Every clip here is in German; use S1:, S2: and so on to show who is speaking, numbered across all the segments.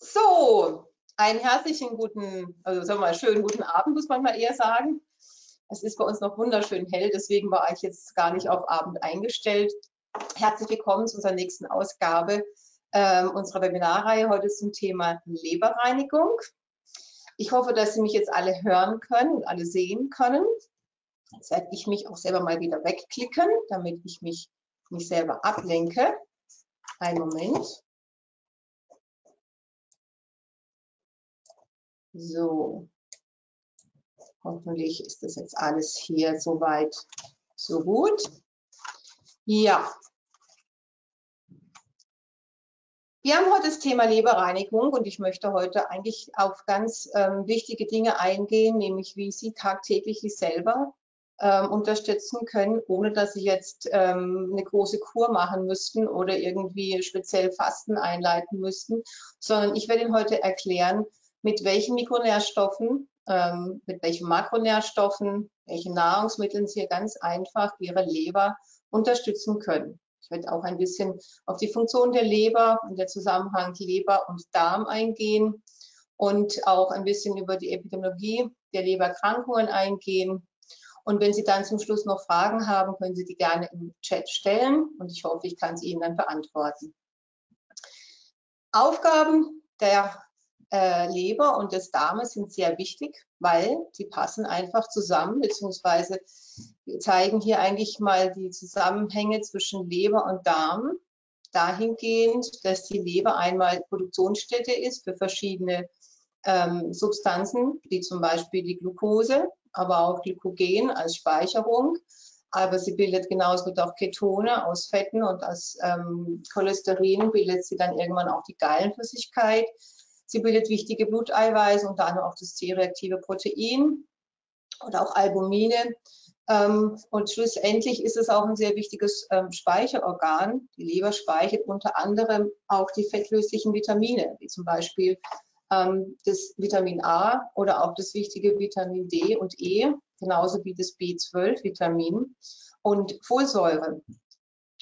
S1: So, einen herzlichen guten, also sagen wir mal, schönen guten Abend, muss man mal eher sagen. Es ist bei uns noch wunderschön hell, deswegen war ich jetzt gar nicht auf Abend eingestellt. Herzlich willkommen zu unserer nächsten Ausgabe äh, unserer Webinarreihe heute zum Thema Leberreinigung. Ich hoffe, dass Sie mich jetzt alle hören können und alle sehen können. Jetzt werde ich mich auch selber mal wieder wegklicken, damit ich mich nicht selber ablenke. Einen Moment. So, hoffentlich ist das jetzt alles hier soweit so gut. Ja. Wir haben heute das Thema Leberreinigung und ich möchte heute eigentlich auf ganz ähm, wichtige Dinge eingehen, nämlich wie Sie tagtäglich sich selber ähm, unterstützen können, ohne dass Sie jetzt ähm, eine große Kur machen müssten oder irgendwie speziell Fasten einleiten müssten, sondern ich werde Ihnen heute erklären, mit welchen Mikronährstoffen, ähm, mit welchen Makronährstoffen, welchen Nahrungsmitteln Sie ganz einfach Ihre Leber unterstützen können. Ich werde auch ein bisschen auf die Funktion der Leber und der Zusammenhang Leber und Darm eingehen und auch ein bisschen über die Epidemiologie der Lebererkrankungen eingehen. Und wenn Sie dann zum Schluss noch Fragen haben, können Sie die gerne im Chat stellen und ich hoffe, ich kann sie Ihnen dann beantworten. Aufgaben der äh, Leber und des Darmes sind sehr wichtig, weil sie passen einfach zusammen, beziehungsweise zeigen hier eigentlich mal die Zusammenhänge zwischen Leber und Darm dahingehend, dass die Leber einmal Produktionsstätte ist für verschiedene ähm, Substanzen, wie zum Beispiel die Glucose, aber auch Glykogen als Speicherung. Aber sie bildet genauso auch Ketone aus Fetten und aus ähm, Cholesterin bildet sie dann irgendwann auch die Gallenflüssigkeit. Sie bildet wichtige Bluteiweiße, unter anderem auch das C-reaktive Protein oder auch Albumine. Ähm, und schlussendlich ist es auch ein sehr wichtiges ähm, Speicherorgan. Die Leber speichert unter anderem auch die fettlöslichen Vitamine, wie zum Beispiel ähm, das Vitamin A oder auch das wichtige Vitamin D und E, genauso wie das B12-Vitamin und Folsäure.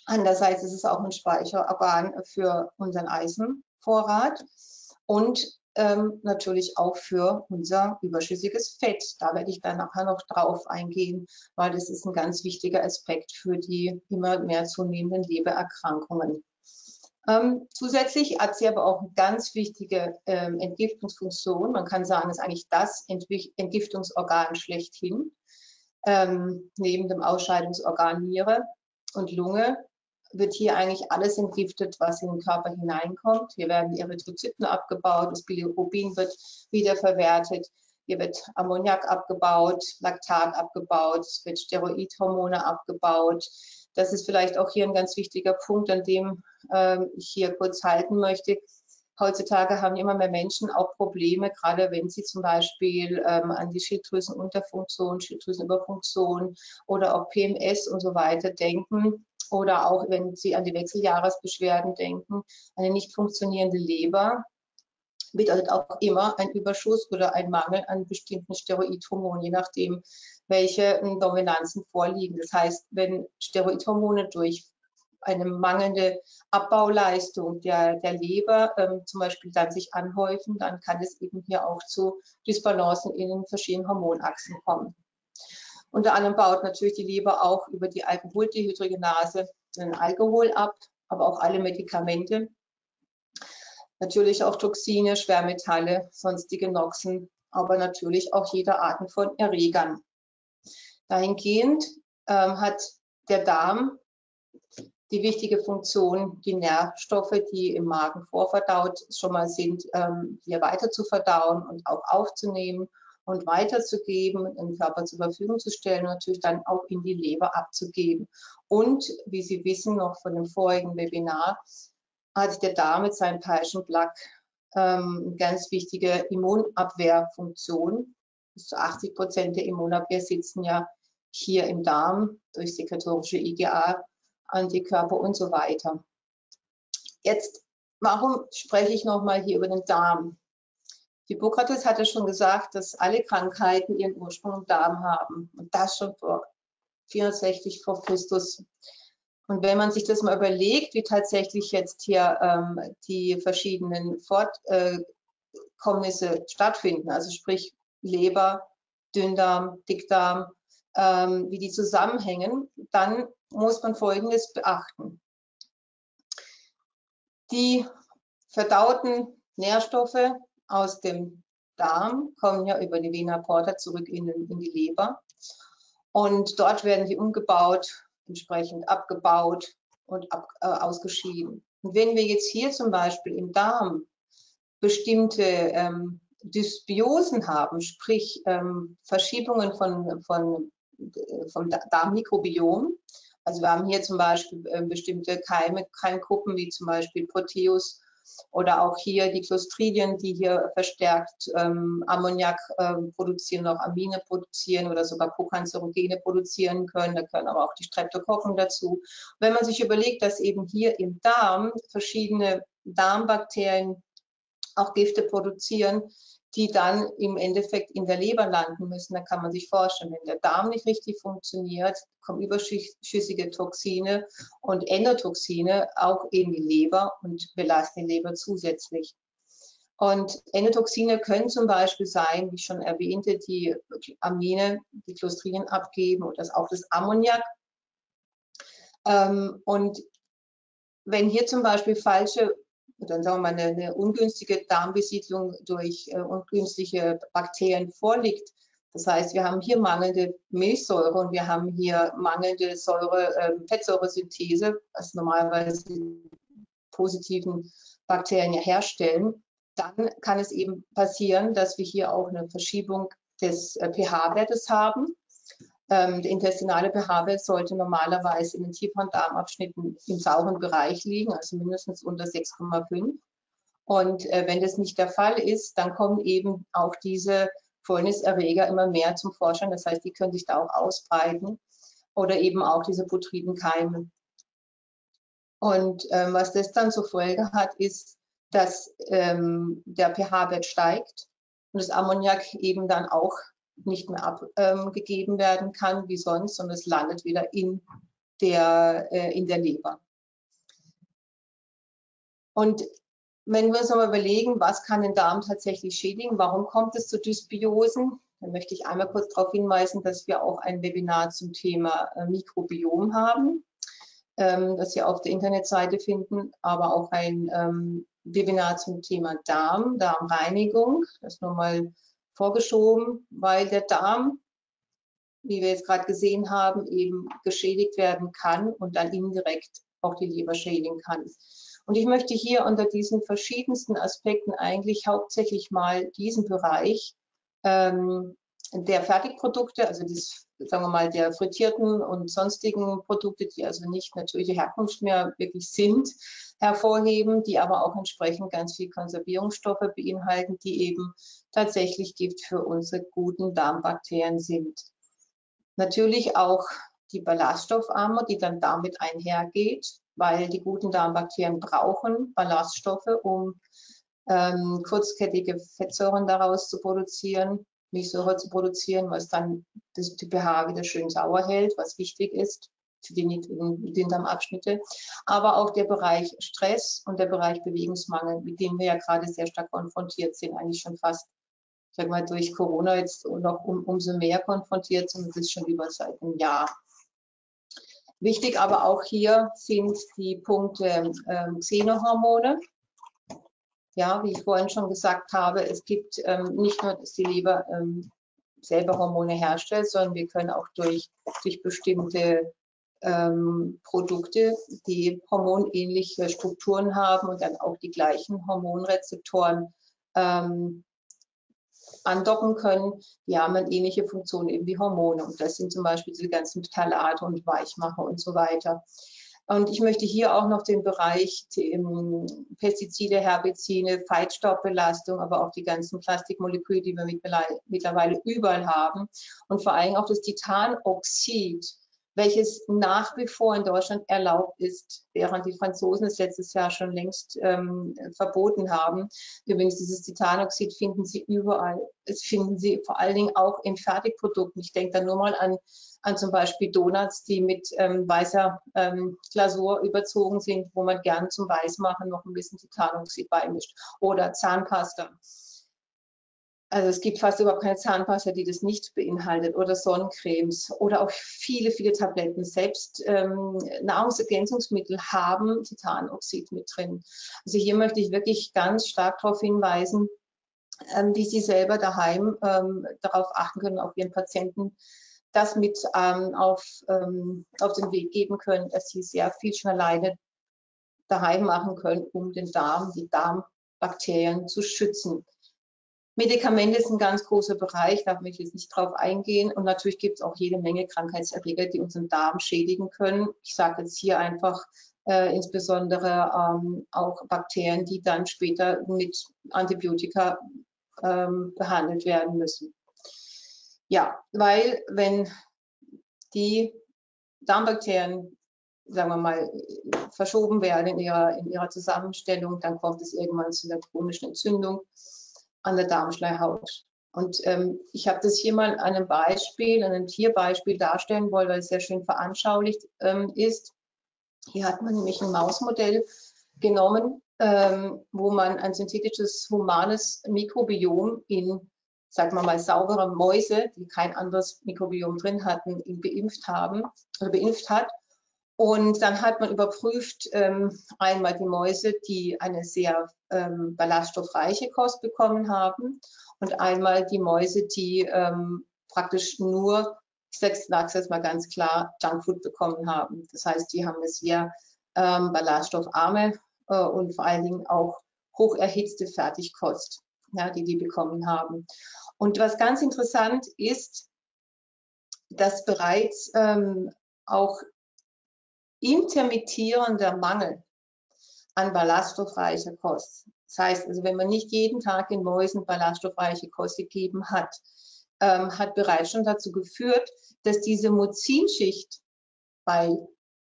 S1: Andererseits ist es auch ein Speicherorgan für unseren Eisenvorrat und ähm, natürlich auch für unser überschüssiges Fett. Da werde ich dann nachher noch drauf eingehen, weil das ist ein ganz wichtiger Aspekt für die immer mehr zunehmenden Lebererkrankungen. Ähm, zusätzlich hat sie aber auch eine ganz wichtige ähm, Entgiftungsfunktion. Man kann sagen, ist eigentlich das Entgiftungsorgan schlechthin, ähm, neben dem Ausscheidungsorgan Niere und Lunge wird hier eigentlich alles entgiftet, was in den Körper hineinkommt. Hier werden Erythrozyten abgebaut, das Bilirubin wird wiederverwertet, hier wird Ammoniak abgebaut, Laktat abgebaut, es wird Steroidhormone abgebaut. Das ist vielleicht auch hier ein ganz wichtiger Punkt, an dem äh, ich hier kurz halten möchte. Heutzutage haben immer mehr Menschen auch Probleme, gerade wenn sie zum Beispiel ähm, an die Schilddrüsenunterfunktion, Schilddrüsenüberfunktion oder auch PMS und so weiter denken oder auch wenn Sie an die Wechseljahresbeschwerden denken, eine nicht funktionierende Leber bedeutet auch immer ein Überschuss oder ein Mangel an bestimmten Steroidhormonen, je nachdem, welche Dominanzen vorliegen. Das heißt, wenn Steroidhormone durch eine mangelnde Abbauleistung der, der Leber ähm, zum Beispiel dann sich anhäufen, dann kann es eben hier auch zu Dysbalancen in den verschiedenen Hormonachsen kommen. Unter anderem baut natürlich die Leber auch über die Alkoholdehydrogenase den Alkohol ab, aber auch alle Medikamente. Natürlich auch Toxine, Schwermetalle, sonstige Noxen, aber natürlich auch jede Art von Erregern. Dahingehend ähm, hat der Darm die wichtige Funktion, die Nährstoffe, die im Magen vorverdaut schon mal sind, ähm, hier weiter zu verdauen und auch aufzunehmen und weiterzugeben, im Körper zur Verfügung zu stellen und natürlich dann auch in die Leber abzugeben. Und wie Sie wissen noch von dem vorigen Webinar, hat der Darm mit seinem Peischen Plaque ähm, eine ganz wichtige Immunabwehrfunktion. Bis zu 80 Prozent der Immunabwehr sitzen ja hier im Darm durch sekretorische IgA, Antikörper und so weiter. Jetzt, warum spreche ich nochmal hier über den Darm? Hippokrates hatte schon gesagt, dass alle Krankheiten ihren Ursprung im Darm haben und das schon vor 460 vor Christus. Und wenn man sich das mal überlegt, wie tatsächlich jetzt hier ähm, die verschiedenen Fortkommnisse stattfinden, also sprich Leber, Dünndarm, Dickdarm, ähm, wie die zusammenhängen, dann muss man Folgendes beachten. Die verdauten Nährstoffe aus dem Darm kommen ja über die Vena porta zurück in, in die Leber. Und dort werden die umgebaut, entsprechend abgebaut und ab, äh, ausgeschieden. Und wenn wir jetzt hier zum Beispiel im Darm bestimmte ähm, Dysbiosen haben, sprich ähm, Verschiebungen von, von, äh, vom Darmmikrobiom, also wir haben hier zum Beispiel äh, bestimmte Keime, Keimgruppen wie zum Beispiel Proteus oder auch hier die Clostridien, die hier verstärkt ähm, Ammoniak ähm, produzieren, auch Amine produzieren oder sogar Prokanzerogene produzieren können. Da können aber auch die Streptokokken dazu. Wenn man sich überlegt, dass eben hier im Darm verschiedene Darmbakterien auch Gifte produzieren, die dann im Endeffekt in der Leber landen müssen, dann kann man sich vorstellen, wenn der Darm nicht richtig funktioniert, kommen überschüssige Toxine und Endotoxine auch in die Leber und belasten die Leber zusätzlich. Und Endotoxine können zum Beispiel sein, wie ich schon erwähnte, die Amine, die Clostridien abgeben oder auch das Ammoniak. Ähm, und wenn hier zum Beispiel falsche dann sagen wir mal, eine, eine ungünstige Darmbesiedlung durch äh, ungünstige Bakterien vorliegt. Das heißt, wir haben hier mangelnde Milchsäure und wir haben hier mangelnde Säure, äh, Fettsäuresynthese, was normalerweise die positiven Bakterien ja herstellen. Dann kann es eben passieren, dass wir hier auch eine Verschiebung des äh, pH-Wertes haben. Ähm, der intestinale pH-Wert sollte normalerweise in den tieferen Darmabschnitten im sauren Bereich liegen, also mindestens unter 6,5. Und äh, wenn das nicht der Fall ist, dann kommen eben auch diese Fäulniserreger immer mehr zum Vorschein. Das heißt, die können sich da auch ausbreiten oder eben auch diese putriden Keime. Und ähm, was das dann zur Folge hat, ist, dass ähm, der pH-Wert steigt und das Ammoniak eben dann auch nicht mehr abgegeben ähm, werden kann wie sonst, sondern es landet wieder in der, äh, in der Leber. Und wenn wir uns mal überlegen, was kann den Darm tatsächlich schädigen, warum kommt es zu Dysbiosen, dann möchte ich einmal kurz darauf hinweisen, dass wir auch ein Webinar zum Thema äh, Mikrobiom haben, ähm, das Sie auf der Internetseite finden, aber auch ein ähm, Webinar zum Thema Darm, Darmreinigung, das nochmal vorgeschoben, weil der Darm, wie wir jetzt gerade gesehen haben, eben geschädigt werden kann und dann indirekt auch die Leber schädigen kann. Und ich möchte hier unter diesen verschiedensten Aspekten eigentlich hauptsächlich mal diesen Bereich ähm, der Fertigprodukte, also das, sagen wir mal, der frittierten und sonstigen Produkte, die also nicht natürliche Herkunft mehr wirklich sind, hervorheben, die aber auch entsprechend ganz viel Konservierungsstoffe beinhalten, die eben tatsächlich Gift für unsere guten Darmbakterien sind. Natürlich auch die Ballaststoffarmut, die dann damit einhergeht, weil die guten Darmbakterien brauchen Ballaststoffe, um ähm, kurzkettige Fettsäuren daraus zu produzieren, Milchsäure zu produzieren, was dann das, die pH wieder schön sauer hält, was wichtig ist für die Dünndarmabschnitte, aber auch der Bereich Stress und der Bereich Bewegungsmangel, mit dem wir ja gerade sehr stark konfrontiert sind, eigentlich schon fast, sag mal, durch Corona jetzt noch um, umso mehr konfrontiert sind, das ist schon über seit einem Jahr. Wichtig aber auch hier sind die Punkte ähm, Xenohormone. Ja, wie ich vorhin schon gesagt habe, es gibt ähm, nicht nur, dass die Leber ähm, selber Hormone herstellt, sondern wir können auch durch, durch bestimmte ähm, Produkte, die hormonähnliche Strukturen haben und dann auch die gleichen Hormonrezeptoren ähm, andocken können, die haben eine ähnliche Funktion eben wie Hormone. Und das sind zum Beispiel diese ganzen Phthalate und Weichmacher und so weiter. Und ich möchte hier auch noch den Bereich ähm, Pestizide, Herbizide, Feinstaubbelastung, aber auch die ganzen Plastikmoleküle, die wir mittlerweile überall haben. Und vor allem auch das Titanoxid welches nach wie vor in Deutschland erlaubt ist, während die Franzosen es letztes Jahr schon längst ähm, verboten haben. Übrigens, dieses Titanoxid finden Sie überall. Es finden Sie vor allen Dingen auch in Fertigprodukten. Ich denke da nur mal an, an zum Beispiel Donuts, die mit ähm, weißer ähm, Glasur überzogen sind, wo man gern zum Weißmachen noch ein bisschen Titanoxid beimischt. Oder Zahnpasta. Also es gibt fast überhaupt keine Zahnpasta, die das nicht beinhaltet oder Sonnencremes oder auch viele, viele Tabletten. Selbst ähm, Nahrungsergänzungsmittel haben Titanoxid mit drin. Also hier möchte ich wirklich ganz stark darauf hinweisen, ähm, wie Sie selber daheim ähm, darauf achten können, auch Ihren Patienten das mit ähm, auf, ähm, auf den Weg geben können, dass sie sehr viel schon alleine daheim machen können, um den Darm, die Darmbakterien zu schützen. Medikamente ist ein ganz großer Bereich, da möchte ich jetzt nicht drauf eingehen. Und natürlich gibt es auch jede Menge Krankheitserreger, die unseren Darm schädigen können. Ich sage jetzt hier einfach äh, insbesondere ähm, auch Bakterien, die dann später mit Antibiotika ähm, behandelt werden müssen. Ja, weil wenn die Darmbakterien, sagen wir mal, verschoben werden in ihrer, in ihrer Zusammenstellung, dann kommt es irgendwann zu einer chronischen Entzündung an der Darmschleimhaut. Und ähm, ich habe das hier mal an einem Beispiel, an einem Tierbeispiel darstellen wollen, weil es sehr schön veranschaulicht ähm, ist. Hier hat man nämlich ein Mausmodell genommen, ähm, wo man ein synthetisches humanes Mikrobiom in, sagen wir mal, saubere Mäuse, die kein anderes Mikrobiom drin hatten, beimpft haben beimpft hat. Und dann hat man überprüft ähm, einmal die Mäuse, die eine sehr ähm, ballaststoffreiche Kost bekommen haben und einmal die Mäuse, die ähm, praktisch nur, ich sage es mal ganz klar, Junkfood bekommen haben. Das heißt, die haben eine sehr ähm, ballaststoffarme äh, und vor allen Dingen auch hoch erhitzte Fertigkost, ja, die die bekommen haben. Und was ganz interessant ist, dass bereits ähm, auch intermittierender Mangel an ballaststoffreicher Kost. Das heißt, also wenn man nicht jeden Tag in Mäusen ballaststoffreiche Kost gegeben hat, ähm, hat bereits schon dazu geführt, dass diese Muzinschicht, weil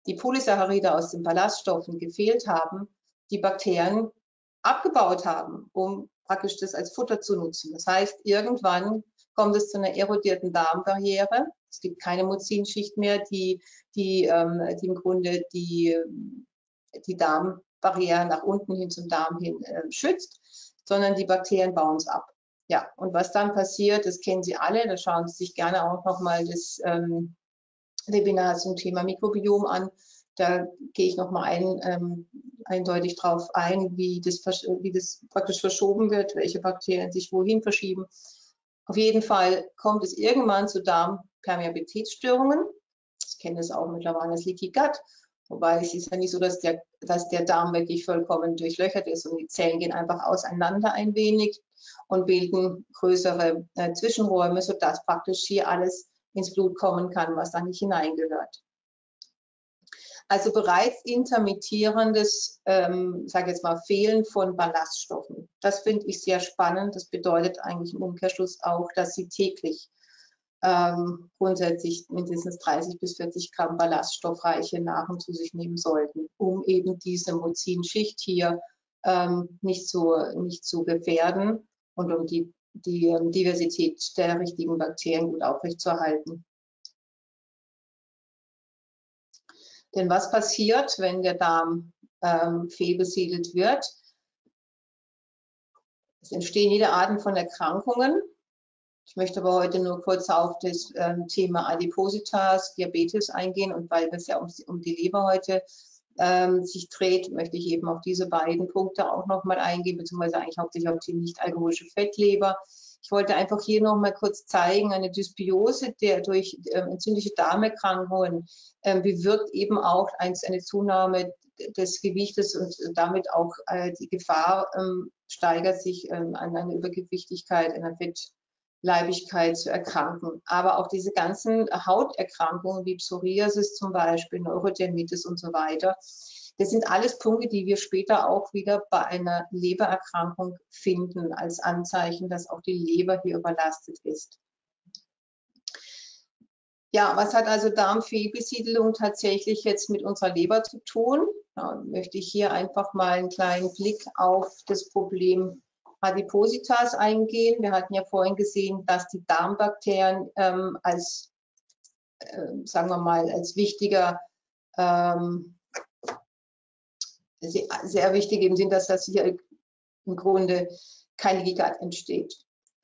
S1: die Polysaccharide aus den Ballaststoffen gefehlt haben, die Bakterien abgebaut haben, um praktisch das als Futter zu nutzen. Das heißt, irgendwann kommt es zu einer erodierten Darmbarriere. Es gibt keine Muzinschicht mehr, die, die, ähm, die im Grunde die, die Darmbarriere nach unten hin zum Darm hin äh, schützt, sondern die Bakterien bauen es ab. Ja, und was dann passiert, das kennen Sie alle, da schauen Sie sich gerne auch nochmal das ähm, Webinar zum Thema Mikrobiom an. Da gehe ich nochmal ein, ähm, eindeutig drauf ein, wie das, wie das praktisch verschoben wird, welche Bakterien sich wohin verschieben. Auf jeden Fall kommt es irgendwann zu Darmpermeabilitätsstörungen. Ich kenne das auch mittlerweile als Leaky Gut. Wobei es ist ja nicht so, dass der, dass der Darm wirklich vollkommen durchlöchert ist und die Zellen gehen einfach auseinander ein wenig und bilden größere äh, Zwischenräume, sodass praktisch hier alles ins Blut kommen kann, was da nicht hineingehört. Also bereits intermittierendes, ähm, sage jetzt mal, Fehlen von Ballaststoffen. Das finde ich sehr spannend. Das bedeutet eigentlich im Umkehrschluss auch, dass Sie täglich ähm, grundsätzlich mindestens 30 bis 40 Gramm ballaststoffreiche Nahrung zu sich nehmen sollten, um eben diese Muzinschicht hier ähm, nicht, zu, nicht zu gefährden und um die, die ähm, Diversität der richtigen Bakterien gut aufrechtzuerhalten. Denn was passiert, wenn der Darm ähm, fehlbesiedelt wird? Es entstehen jede Art von Erkrankungen. Ich möchte aber heute nur kurz auf das ähm, Thema Adipositas, Diabetes eingehen und weil es ja um, um die Leber heute ähm, sich dreht, möchte ich eben auf diese beiden Punkte auch nochmal eingehen, beziehungsweise eigentlich hauptsächlich auf die nicht alkoholische Fettleber. Ich wollte einfach hier noch mal kurz zeigen, eine Dysbiose, der durch äh, entzündliche Darmerkrankungen äh, bewirkt eben auch eine Zunahme des Gewichtes und damit auch äh, die Gefahr ähm, steigert sich ähm, an einer Übergewichtigkeit, einer Fettleibigkeit zu erkranken. Aber auch diese ganzen Hauterkrankungen wie Psoriasis zum Beispiel, Neurodermitis und so weiter, das sind alles Punkte, die wir später auch wieder bei einer Lebererkrankung finden, als Anzeichen, dass auch die Leber hier überlastet ist. Ja, was hat also Darmfehlbesiedelung tatsächlich jetzt mit unserer Leber zu tun? Da möchte ich hier einfach mal einen kleinen Blick auf das Problem Adipositas eingehen. Wir hatten ja vorhin gesehen, dass die Darmbakterien ähm, als, äh, sagen wir mal, als wichtiger, ähm, sehr, wichtig im Sinn, dass das hier im Grunde keine Gigat entsteht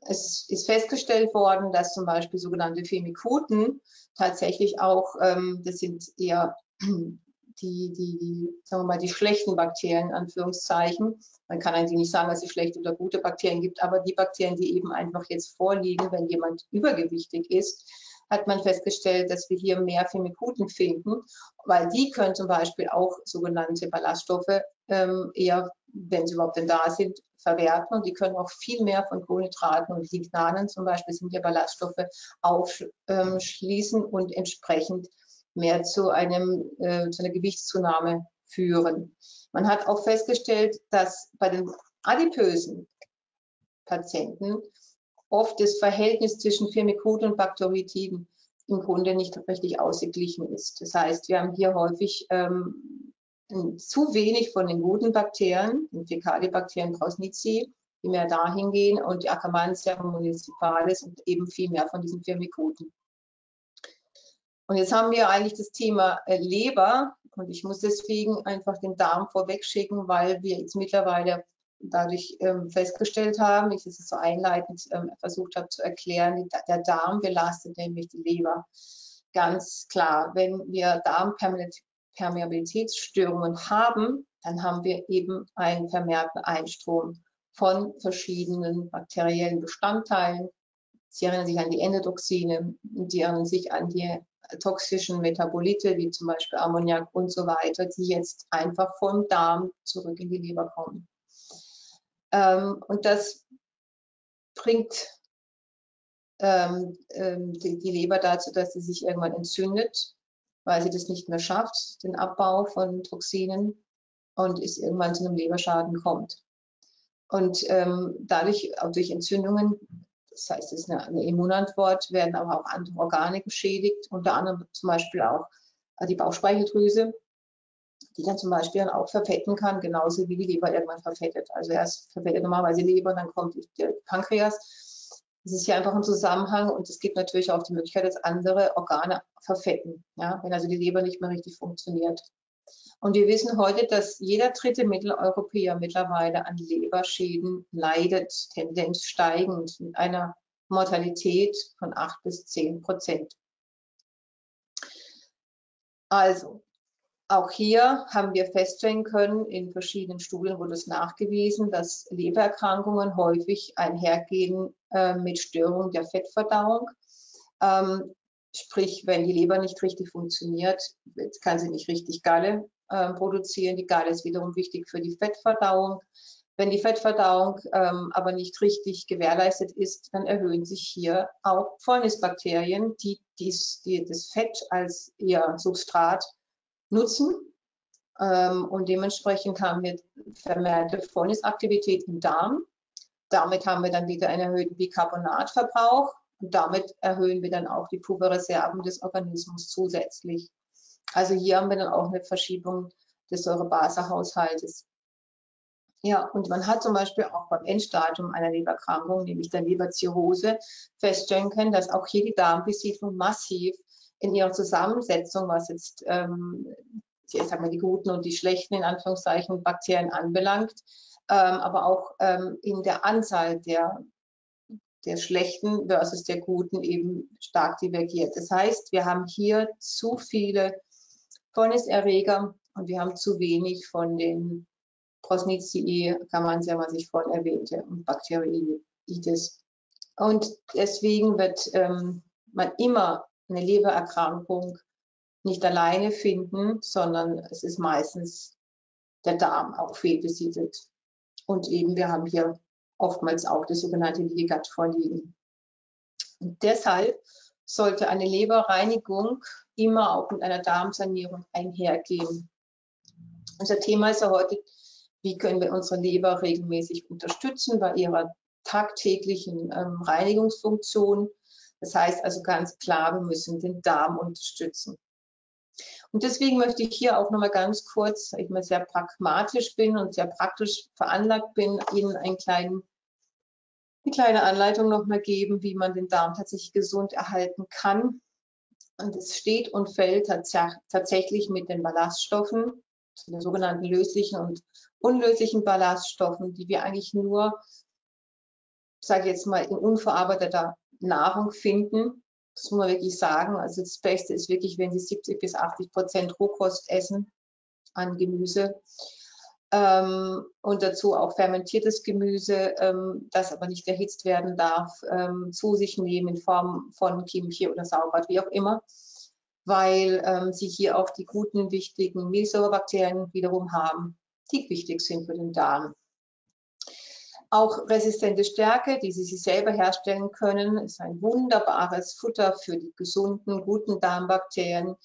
S1: es ist festgestellt worden, dass zum Beispiel sogenannte Femikuten tatsächlich auch, ähm, das sind eher die, die, die, sagen wir mal, die schlechten Bakterien, Anführungszeichen. Man kann eigentlich nicht sagen, dass es schlechte oder gute Bakterien gibt, aber die Bakterien, die eben einfach jetzt vorliegen, wenn jemand übergewichtig ist, hat man festgestellt, dass wir hier mehr Femikuten finden, weil die können zum Beispiel auch sogenannte Ballaststoffe ähm, eher, wenn sie überhaupt denn da sind, verwerten und die können auch viel mehr von Kohlenhydraten und Lignanen zum Beispiel sind ja Ballaststoffe aufschließen und entsprechend mehr zu, einem, äh, zu einer Gewichtszunahme führen. Man hat auch festgestellt, dass bei den adipösen Patienten oft das Verhältnis zwischen Firmicuten und Bakteroitiden im Grunde nicht richtig ausgeglichen ist. Das heißt, wir haben hier häufig ähm, zu wenig von den guten Bakterien, den Fäkalibakterien Prausnitzii, die mehr dahin gehen und die Akkermansia municipalis und eben viel mehr von diesen Firmikuten. Und jetzt haben wir eigentlich das Thema äh, Leber und ich muss deswegen einfach den Darm vorweg schicken, weil wir jetzt mittlerweile dadurch ähm, festgestellt haben, ich es so einleitend ähm, versucht habe zu erklären, die, der Darm belastet nämlich die Leber. Ganz klar, wenn wir Darmpermeabilitätsstörungen haben, dann haben wir eben einen vermehrten Einstrom von verschiedenen bakteriellen Bestandteilen. Sie erinnern sich an die Endotoxine, sie erinnern sich an die toxischen Metabolite, wie zum Beispiel Ammoniak und so weiter, die jetzt einfach vom Darm zurück in die Leber kommen. Ähm, und das bringt ähm, ähm, die, die, Leber dazu, dass sie sich irgendwann entzündet, weil sie das nicht mehr schafft, den Abbau von Toxinen und es irgendwann zu einem Leberschaden kommt. Und ähm, dadurch, auch durch Entzündungen, das heißt, es ist eine, eine Immunantwort, werden aber auch andere Organe geschädigt, unter anderem zum Beispiel auch die Bauchspeicheldrüse, die dann zum Beispiel auch verfetten kann, genauso wie die Leber irgendwann verfettet. Also erst verfettet normalerweise die Leber, dann kommt der Pankreas. Das ist hier einfach ein Zusammenhang und es gibt natürlich auch die Möglichkeit, dass andere Organe verfetten, ja, wenn also die Leber nicht mehr richtig funktioniert. Und wir wissen heute, dass jeder dritte Mitteleuropäer mittlerweile an Leberschäden leidet, Tendenz steigend, mit einer Mortalität von 8 bis 10 Prozent. Also, auch hier haben wir feststellen können, in verschiedenen Studien wurde es nachgewiesen, dass Lebererkrankungen häufig einhergehen äh, mit Störungen der Fettverdauung. Ähm, sprich, wenn die Leber nicht richtig funktioniert, kann sie nicht richtig Galle äh, produzieren. Die Galle ist wiederum wichtig für die Fettverdauung. Wenn die Fettverdauung ähm, aber nicht richtig gewährleistet ist, dann erhöhen sich hier auch Fäulnisbakterien, die, dies, die das Fett als ihr Substrat nutzen. Ähm, und dementsprechend haben wir vermehrte Fäulnisaktivität im Darm. Damit haben wir dann wieder einen erhöhten Bicarbonatverbrauch und damit erhöhen wir dann auch die Pufferreserven des Organismus zusätzlich. Also hier haben wir dann auch eine Verschiebung des Säurebasehaushaltes. Ja, und man hat zum Beispiel auch beim Endstadium einer Lebererkrankung, nämlich der Leberzirrhose, feststellen können, dass auch hier die Darmbesiedlung massiv in ihrer Zusammensetzung, was jetzt ähm, ich sag mal, die guten und die schlechten in Anführungszeichen Bakterien anbelangt, ähm, aber auch ähm, in der Anzahl der, der schlechten versus der guten eben stark divergiert. Das heißt, wir haben hier zu viele Fäulniserreger und wir haben zu wenig von den Prosnicii, kann man ja, was ich vorhin erwähnte, und Bakterioides. Und deswegen wird ähm, man immer eine Lebererkrankung nicht alleine finden, sondern es ist meistens der Darm auch fehlbesiedelt. Und eben, wir haben hier oftmals auch das sogenannte Legat vorliegen. Und deshalb sollte eine Leberreinigung immer auch mit einer Darmsanierung einhergehen. Unser Thema ist ja heute, wie können wir unsere Leber regelmäßig unterstützen bei ihrer tagtäglichen ähm, Reinigungsfunktion. Das heißt also ganz klar, wir müssen den Darm unterstützen. Und deswegen möchte ich hier auch nochmal ganz kurz, ich mal sehr pragmatisch bin und sehr praktisch veranlagt bin, Ihnen einen kleinen, eine kleine Anleitung nochmal geben, wie man den Darm tatsächlich gesund erhalten kann. Und es steht und fällt tatsächlich mit den Ballaststoffen, den sogenannten löslichen und unlöslichen Ballaststoffen, die wir eigentlich nur, sage ich jetzt mal, in unverarbeiteter Nahrung finden. Das muss man wirklich sagen. Also das Beste ist wirklich, wenn Sie 70 bis 80 Prozent Rohkost essen an Gemüse. Ähm, und dazu auch fermentiertes Gemüse, ähm, das aber nicht erhitzt werden darf, ähm, zu sich nehmen in Form von Kimchi oder Sauerkraut, wie auch immer, weil ähm, sie hier auch die guten, wichtigen Milchsäurebakterien wiederum haben, die wichtig sind für den Darm. Auch resistente Stärke, die Sie sich selber herstellen können, ist ein wunderbares Futter für die gesunden, guten Darmbakterien.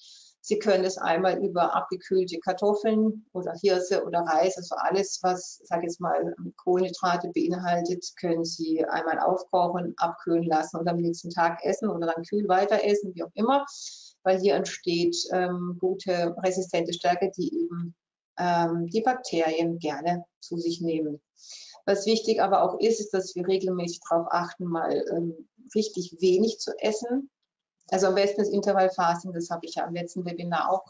S1: Sie können es einmal über abgekühlte Kartoffeln oder Hirse oder Reis, also alles, was, sage ich mal, Kohlenhydrate beinhaltet, können Sie einmal aufkochen, abkühlen lassen und am nächsten Tag essen oder dann kühl weiter essen, wie auch immer, weil hier entsteht ähm, gute resistente Stärke, die eben ähm, die Bakterien gerne zu sich nehmen. Was wichtig aber auch ist, ist, dass wir regelmäßig darauf achten, mal ähm, richtig wenig zu essen. Also am besten das Intervallfasting, das habe ich ja am letzten Webinar auch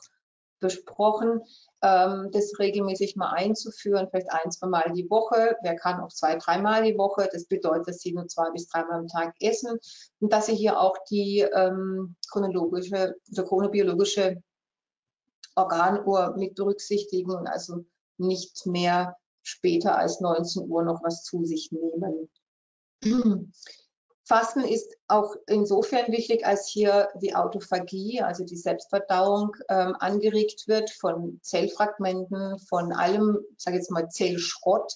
S1: besprochen, ähm, das regelmäßig mal einzuführen, vielleicht ein, zwei Mal die Woche. Wer kann auch zwei, dreimal die Woche. Das bedeutet, dass Sie nur zwei bis dreimal am Tag essen und dass Sie hier auch die ähm, chronologische oder chronobiologische Organuhr mit berücksichtigen also nicht mehr später als 19 Uhr noch was zu sich nehmen. Fasten ist auch insofern wichtig, als hier die Autophagie, also die Selbstverdauung, ähm, angeregt wird von Zellfragmenten, von allem, sage jetzt mal Zellschrott,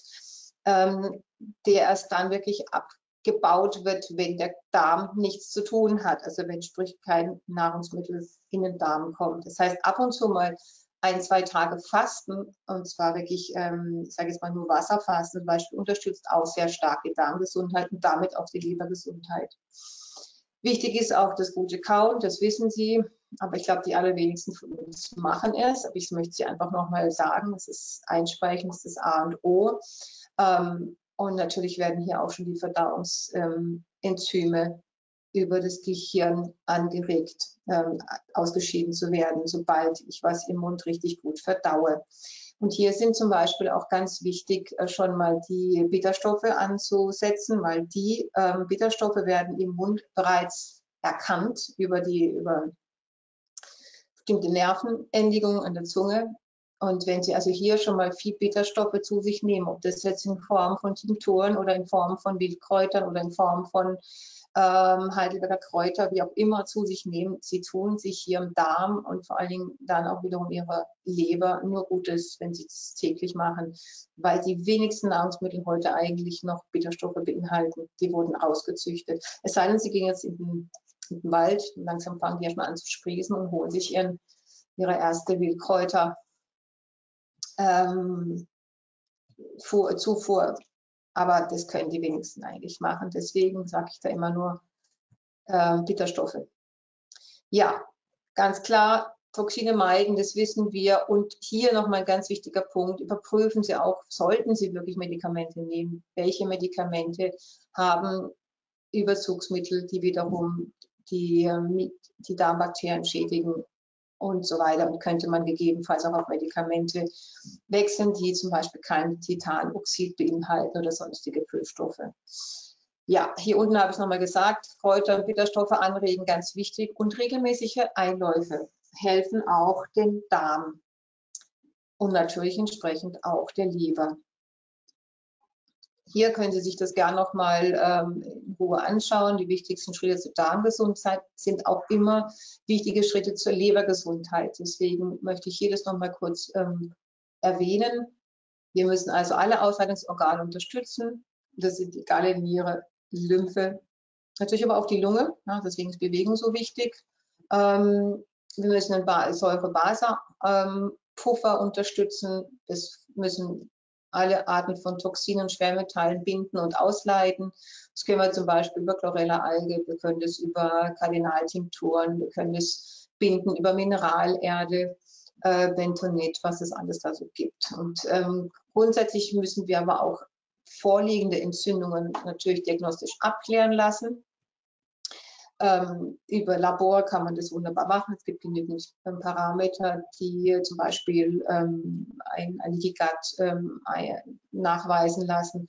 S1: ähm, der erst dann wirklich abgebaut wird, wenn der Darm nichts zu tun hat, also wenn sprich kein Nahrungsmittel in den Darm kommt. Das heißt, ab und zu mal ein, zwei Tage Fasten, und zwar wirklich, ähm, ich sage jetzt mal nur Wasserfasten zum Beispiel, unterstützt auch sehr stark die Darmgesundheit und damit auch die Lebergesundheit. Wichtig ist auch das gute Kauen, das wissen Sie, aber ich glaube, die allerwenigsten von uns machen es. Aber ich möchte Sie einfach nochmal sagen, das ist Einspeichen, das ist A und O. Ähm, und natürlich werden hier auch schon die Verdauungsenzyme über das Gehirn angeregt, ähm, ausgeschieden zu werden, sobald ich was im Mund richtig gut verdaue. Und hier sind zum Beispiel auch ganz wichtig, äh, schon mal die Bitterstoffe anzusetzen, weil die ähm, Bitterstoffe werden im Mund bereits erkannt über die über bestimmte Nervenendigungen an der Zunge. Und wenn Sie also hier schon mal viel Bitterstoffe zu sich nehmen, ob das jetzt in Form von Tinkturen oder in Form von Wildkräutern oder in Form von ähm, Heidelberger Kräuter, wie auch immer, zu sich nehmen. Sie tun sich hier im Darm und vor allen Dingen dann auch wiederum ihrer Leber nur Gutes, wenn sie es täglich machen, weil die wenigsten Nahrungsmittel heute eigentlich noch Bitterstoffe beinhalten. Die wurden ausgezüchtet. Es sei denn, sie gehen jetzt in den, in den Wald, langsam fangen die erstmal an zu sprießen und holen sich ihren, ihre erste Wildkräuter. Ähm, Zufuhr aber das können die wenigsten eigentlich machen. Deswegen sage ich da immer nur äh, Bitterstoffe. Ja, ganz klar, Toxine meiden, das wissen wir. Und hier nochmal ein ganz wichtiger Punkt, überprüfen Sie auch, sollten Sie wirklich Medikamente nehmen, welche Medikamente haben Überzugsmittel, die wiederum die, ähm, die Darmbakterien schädigen und so weiter. Und könnte man gegebenenfalls auch auf Medikamente wechseln, die zum Beispiel kein Titanoxid beinhalten oder sonstige Füllstoffe. Ja, hier unten habe ich nochmal gesagt, Kräuter und Bitterstoffe anregen, ganz wichtig. Und regelmäßige Einläufe helfen auch dem Darm und natürlich entsprechend auch der Leber. Hier können Sie sich das gerne nochmal ähm, in Ruhe anschauen. Die wichtigsten Schritte zur Darmgesundheit sind auch immer wichtige Schritte zur Lebergesundheit. Deswegen möchte ich hier das nochmal kurz ähm, erwähnen. Wir müssen also alle Ausleitungsorgane unterstützen. Das sind die Galle, Niere, Lymphe, natürlich aber auch die Lunge. Ja, deswegen ist Bewegung so wichtig. Ähm, wir müssen einen Säure-Base-Puffer unterstützen. Es müssen alle Arten von Toxinen, Schwermetallen binden und ausleiten. Das können wir zum Beispiel über Chlorella-Alge, wir können das über Kardinaltinkturen, wir können das binden über Mineralerde, äh, Bentonit, was es alles da so gibt. Und ähm, grundsätzlich müssen wir aber auch vorliegende Entzündungen natürlich diagnostisch abklären lassen. Ähm, über Labor kann man das wunderbar machen. Es gibt genügend ähm, Parameter, die zum Beispiel ähm, ein, ein Gut ähm, nachweisen lassen.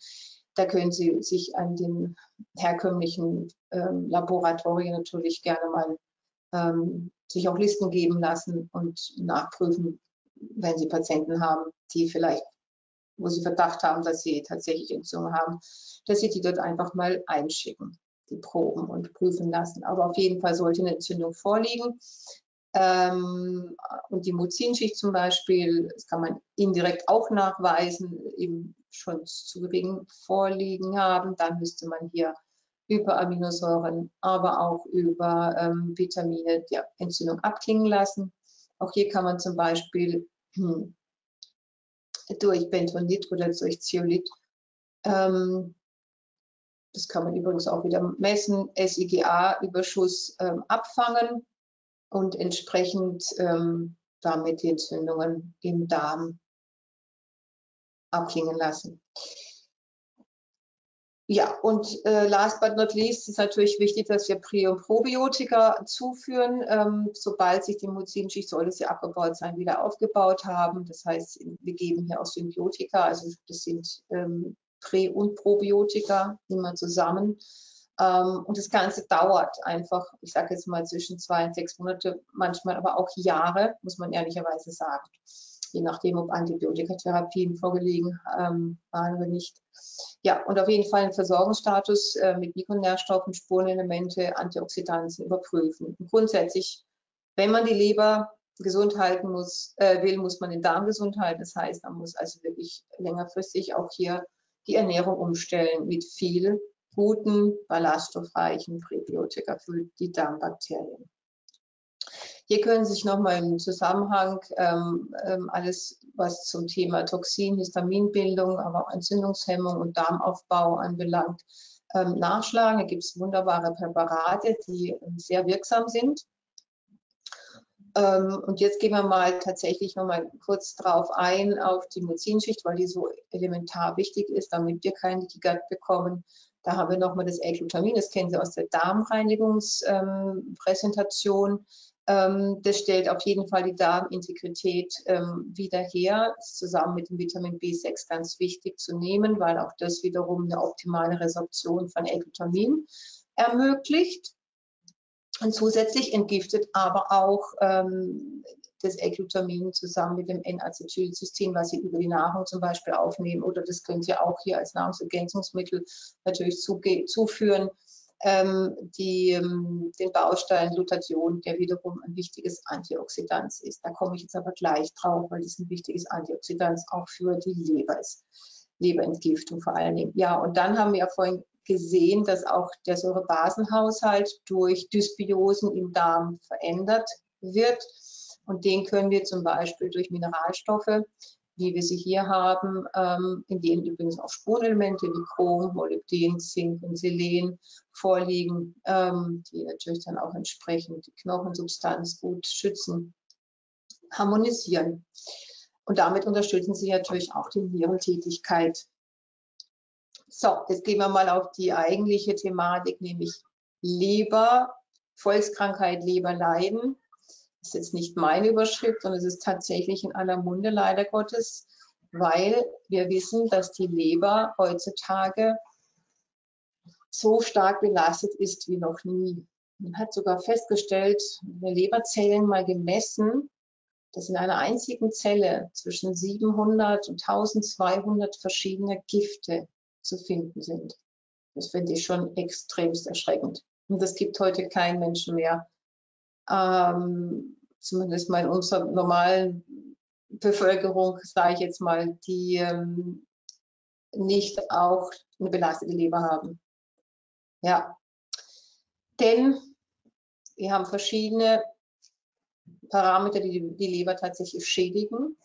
S1: Da können Sie sich an den herkömmlichen ähm, Laboratorien natürlich gerne mal ähm, sich auch Listen geben lassen und nachprüfen, wenn Sie Patienten haben, die vielleicht, wo Sie Verdacht haben, dass sie tatsächlich Entzündung haben, dass Sie die dort einfach mal einschicken die Proben und prüfen lassen. Aber auf jeden Fall sollte eine Entzündung vorliegen. Ähm, und die Muzinschicht zum Beispiel, das kann man indirekt auch nachweisen, eben schon zu gering vorliegen haben. Dann müsste man hier über Aminosäuren, aber auch über ähm, Vitamine die Entzündung abklingen lassen. Auch hier kann man zum Beispiel hm, durch Bentonit oder durch Zeolit ähm, das kann man übrigens auch wieder messen, SIGA-Überschuss ähm, abfangen und entsprechend ähm, damit die Entzündungen im Darm abklingen lassen. Ja, und äh, last but not least ist natürlich wichtig, dass wir Prä- und Probiotika zuführen. Ähm, sobald sich die Muzinschicht, sollte sie abgebaut sein, wieder aufgebaut haben. Das heißt, wir geben hier auch Symbiotika, also das sind ähm, Prä- und Probiotika immer zusammen. Ähm, und das Ganze dauert einfach, ich sage jetzt mal zwischen zwei und sechs Monate, manchmal aber auch Jahre, muss man ehrlicherweise sagen. Je nachdem, ob Antibiotikatherapien vorgelegen ähm, waren oder nicht. Ja, und auf jeden Fall einen Versorgungsstatus äh, mit Mikronährstoffen, Spurenelemente, Antioxidantien überprüfen. Und grundsätzlich, wenn man die Leber gesund halten muss, äh, will, muss man den Darm gesund halten. Das heißt, man muss also wirklich längerfristig auch hier die Ernährung umstellen mit viel guten, ballaststoffreichen Präbiotika für die Darmbakterien. Hier können Sie sich nochmal im Zusammenhang ähm, ähm, alles, was zum Thema Toxin, Histaminbildung, aber auch Entzündungshemmung und Darmaufbau anbelangt, ähm, nachschlagen. Da gibt es wunderbare Präparate, die ähm, sehr wirksam sind. Ähm, und jetzt gehen wir mal tatsächlich noch mal kurz drauf ein, auf die Muzinschicht, weil die so elementar wichtig ist, damit wir keinen Gut bekommen. Da haben wir nochmal das L-Glutamin, das kennen Sie aus der Darmreinigungspräsentation. Ähm, das stellt auf jeden Fall die Darmintegrität ähm, wieder her. Das ist zusammen mit dem Vitamin B6 ganz wichtig zu nehmen, weil auch das wiederum eine optimale Resorption von L-Glutamin ermöglicht. Und zusätzlich entgiftet aber auch ähm, das Eglutamin zusammen mit dem N-Acetylcystein, was Sie über die Nahrung zum Beispiel aufnehmen. Oder das können Sie auch hier als Nahrungsergänzungsmittel natürlich zuführen. Ähm, die, ähm, den Baustein Glutathion, der wiederum ein wichtiges Antioxidant ist. Da komme ich jetzt aber gleich drauf, weil das ein wichtiges Antioxidant auch für die Leber ist. Leberentgiftung vor allen Dingen. Ja, und dann haben wir ja vorhin gesehen, dass auch der Säurebasenhaushalt durch Dysbiosen im Darm verändert wird. Und den können wir zum Beispiel durch Mineralstoffe, wie wir sie hier haben, ähm, in denen übrigens auch Spurenelemente wie Chrom, Molybden, Zink und Selen vorliegen, ähm, die natürlich dann auch entsprechend die Knochensubstanz gut schützen, harmonisieren. Und damit unterstützen sie natürlich auch die Nierentätigkeit so, jetzt gehen wir mal auf die eigentliche Thematik, nämlich Leber, Volkskrankheit, Leberleiden. Das ist jetzt nicht meine Überschrift, sondern es ist tatsächlich in aller Munde leider Gottes, weil wir wissen, dass die Leber heutzutage so stark belastet ist wie noch nie. Man hat sogar festgestellt, eine Leberzellen mal gemessen, dass in einer einzigen Zelle zwischen 700 und 1200 verschiedene Gifte zu finden sind. Das finde ich schon extremst erschreckend. Und es gibt heute keinen Menschen mehr, ähm, zumindest mal in unserer normalen Bevölkerung, sage ich jetzt mal, die ähm, nicht auch eine belastete Leber haben. Ja, denn wir haben verschiedene Parameter, die die Leber tatsächlich schädigen.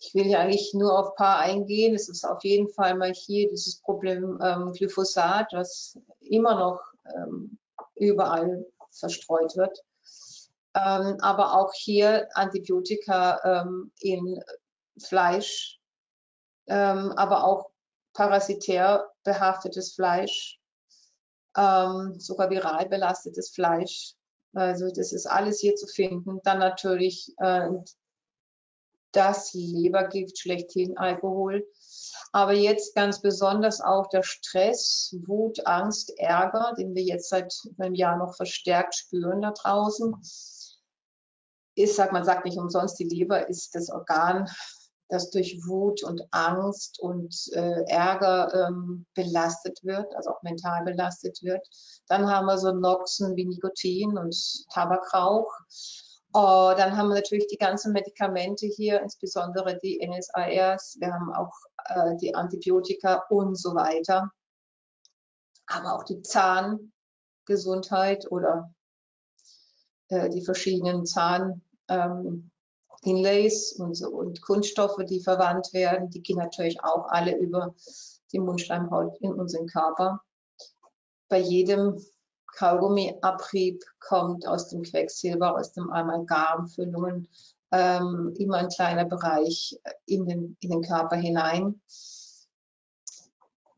S1: Ich will ja eigentlich nur auf ein paar eingehen. Es ist auf jeden Fall mal hier dieses Problem ähm, Glyphosat, was immer noch ähm, überall verstreut wird. Ähm, aber auch hier Antibiotika ähm, in Fleisch, ähm, aber auch parasitär behaftetes Fleisch, ähm, sogar viral belastetes Fleisch. Also das ist alles hier zu finden. Dann natürlich äh, das Lebergift schlechthin Alkohol. Aber jetzt ganz besonders auch der Stress, Wut, Angst, Ärger, den wir jetzt seit einem Jahr noch verstärkt spüren da draußen. Ist, sagt man sagt nicht umsonst, die Leber ist das Organ, das durch Wut und Angst und äh, Ärger ähm, belastet wird, also auch mental belastet wird. Dann haben wir so Noxen wie Nikotin und Tabakrauch. Oh, dann haben wir natürlich die ganzen Medikamente hier, insbesondere die NSARs. Wir haben auch äh, die Antibiotika und so weiter. Aber auch die Zahngesundheit oder äh, die verschiedenen Zahn ähm, Inlays und, und Kunststoffe, die verwandt werden, die gehen natürlich auch alle über die Mundschleimhaut in unseren Körper. Bei jedem Kaugummiabrieb kommt aus dem Quecksilber, aus dem Amalgamfüllungen ähm, immer ein kleiner Bereich in den, in den Körper hinein.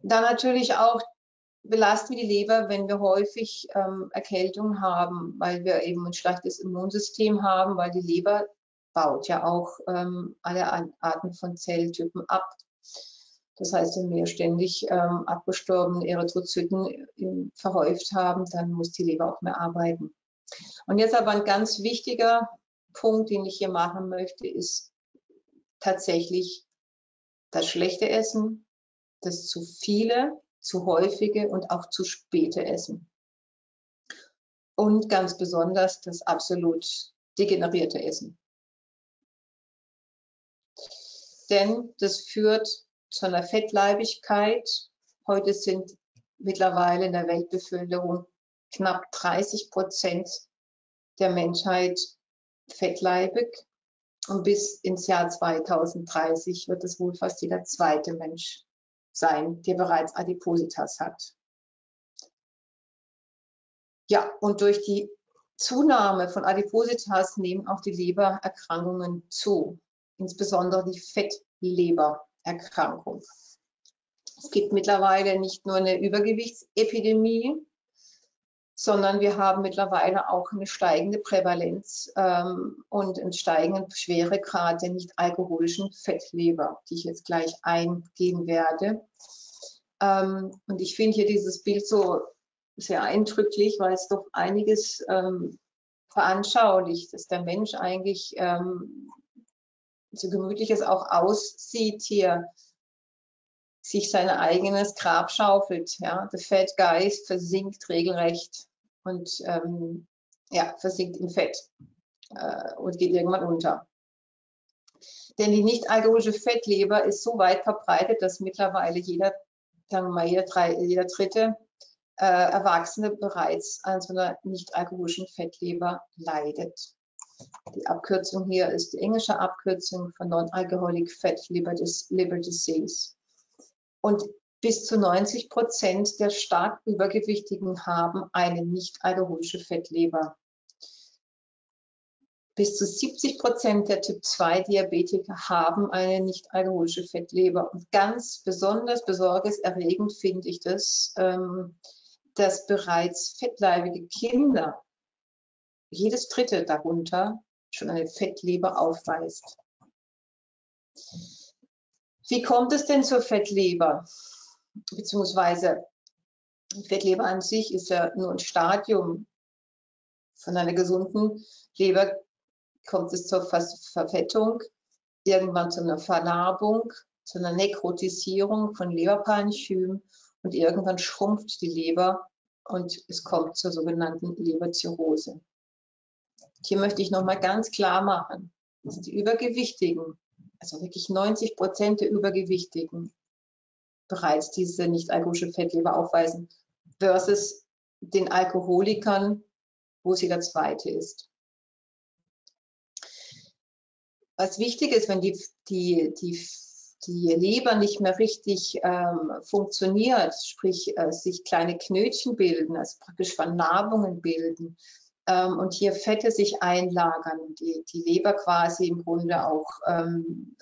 S1: Dann natürlich auch belasten wir die Leber, wenn wir häufig ähm, Erkältung haben, weil wir eben ein schlechtes Immunsystem haben, weil die Leber baut ja auch ähm, alle Arten von Zelltypen ab. Das heißt, wenn wir ständig ähm, abgestorbene Erythrozyten ähm, verhäuft haben, dann muss die Leber auch mehr arbeiten. Und jetzt aber ein ganz wichtiger Punkt, den ich hier machen möchte, ist tatsächlich das schlechte Essen, das zu viele, zu häufige und auch zu späte Essen. Und ganz besonders das absolut degenerierte Essen. Denn das führt zu einer Fettleibigkeit. Heute sind mittlerweile in der Weltbevölkerung knapp 30 Prozent der Menschheit fettleibig. Und bis ins Jahr 2030 wird es wohl fast jeder zweite Mensch sein, der bereits Adipositas hat. Ja, und durch die Zunahme von Adipositas nehmen auch die Lebererkrankungen zu, insbesondere die Fettleber. Erkrankung. Es gibt mittlerweile nicht nur eine Übergewichtsepidemie, sondern wir haben mittlerweile auch eine steigende Prävalenz ähm, und einen steigenden Schweregrad der nicht alkoholischen Fettleber, die ich jetzt gleich eingehen werde. Ähm, und ich finde hier dieses Bild so sehr eindrücklich, weil es doch einiges ähm, veranschaulicht, dass der Mensch eigentlich ähm, so gemütlich es auch aussieht hier, sich sein eigenes Grab schaufelt. Ja? Der Fat Geist versinkt regelrecht und ähm, ja, versinkt im Fett äh, und geht irgendwann unter. Denn die nicht alkoholische Fettleber ist so weit verbreitet, dass mittlerweile jeder, sagen wir mal, jeder, drei, jeder dritte äh, Erwachsene bereits an so einer nicht alkoholischen Fettleber leidet. Die Abkürzung hier ist die englische Abkürzung von Non-Alcoholic Fat Liver Disease. Und bis zu 90 Prozent der stark Übergewichtigen haben eine nicht-alkoholische Fettleber. Bis zu 70 Prozent der Typ-2-Diabetiker haben eine nicht-alkoholische Fettleber. Und ganz besonders besorgniserregend finde ich das, ähm, dass bereits fettleibige Kinder jedes dritte darunter schon eine Fettleber aufweist. Wie kommt es denn zur Fettleber? Beziehungsweise Fettleber an sich ist ja nur ein Stadium von einer gesunden Leber kommt es zur Verfettung, irgendwann zu einer Vernarbung, zu einer Nekrotisierung von Leberparenchymen und irgendwann schrumpft die Leber und es kommt zur sogenannten Leberzirrhose. Hier möchte ich nochmal ganz klar machen, dass die Übergewichtigen, also wirklich 90 Prozent der Übergewichtigen, bereits diese nicht-alkoholische Fettleber aufweisen, versus den Alkoholikern, wo sie der zweite ist. was wichtig ist, wenn die, die, die, die Leber nicht mehr richtig ähm, funktioniert, sprich äh, sich kleine Knötchen bilden, also praktisch Vernarbungen bilden ähm, und hier Fette sich einlagern, die, die Leber quasi im Grunde auch ähm,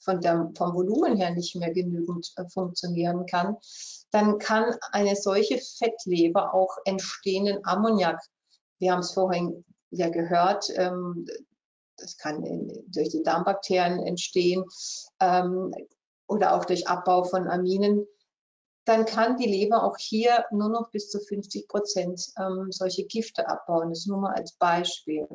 S1: von der, vom Volumen her nicht mehr genügend äh, funktionieren kann, dann kann eine solche Fettleber auch entstehen in Ammoniak. Wir haben es vorhin ja gehört, ähm, das kann in, durch die Darmbakterien entstehen ähm, oder auch durch Abbau von Aminen, dann kann die Leber auch hier nur noch bis zu 50 Prozent ähm, solche Gifte abbauen. Das nur mal als Beispiel.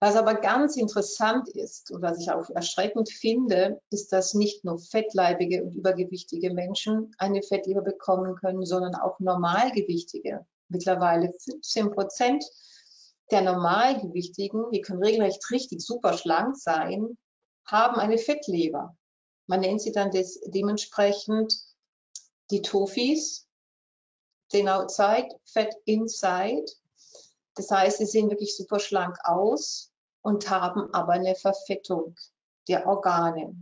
S1: Was aber ganz interessant ist und was ich auch erschreckend finde, ist, dass nicht nur fettleibige und übergewichtige Menschen eine Fettleber bekommen können, sondern auch normalgewichtige. Mittlerweile 15 Prozent der Normalgewichtigen, die können regelrecht richtig super schlank sein, haben eine Fettleber. Man nennt sie dann des, dementsprechend die Tofis, den outside, fat inside. Das heißt, sie sehen wirklich super schlank aus und haben aber eine Verfettung der Organe,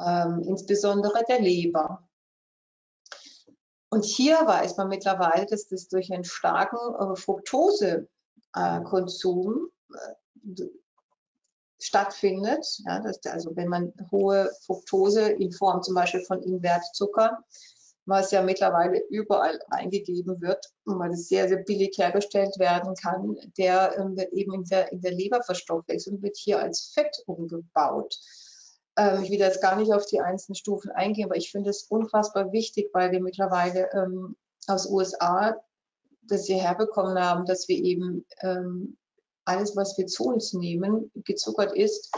S1: ähm, insbesondere der Leber. Und hier weiß man mittlerweile, dass das durch einen starken äh, Fructosekonsum äh, stattfindet. Ja, also wenn man hohe Fructose in Form zum Beispiel von Invertzucker was ja mittlerweile überall eingegeben wird und weil es sehr, sehr billig hergestellt werden kann, der ähm, eben in der, in der Leber verstoffwechselt und wird hier als Fett umgebaut. Ähm, ich will jetzt gar nicht auf die einzelnen Stufen eingehen, aber ich finde es unfassbar wichtig, weil wir mittlerweile ähm, aus USA das hierher bekommen haben, dass wir eben ähm, alles, was wir zu uns nehmen, gezuckert ist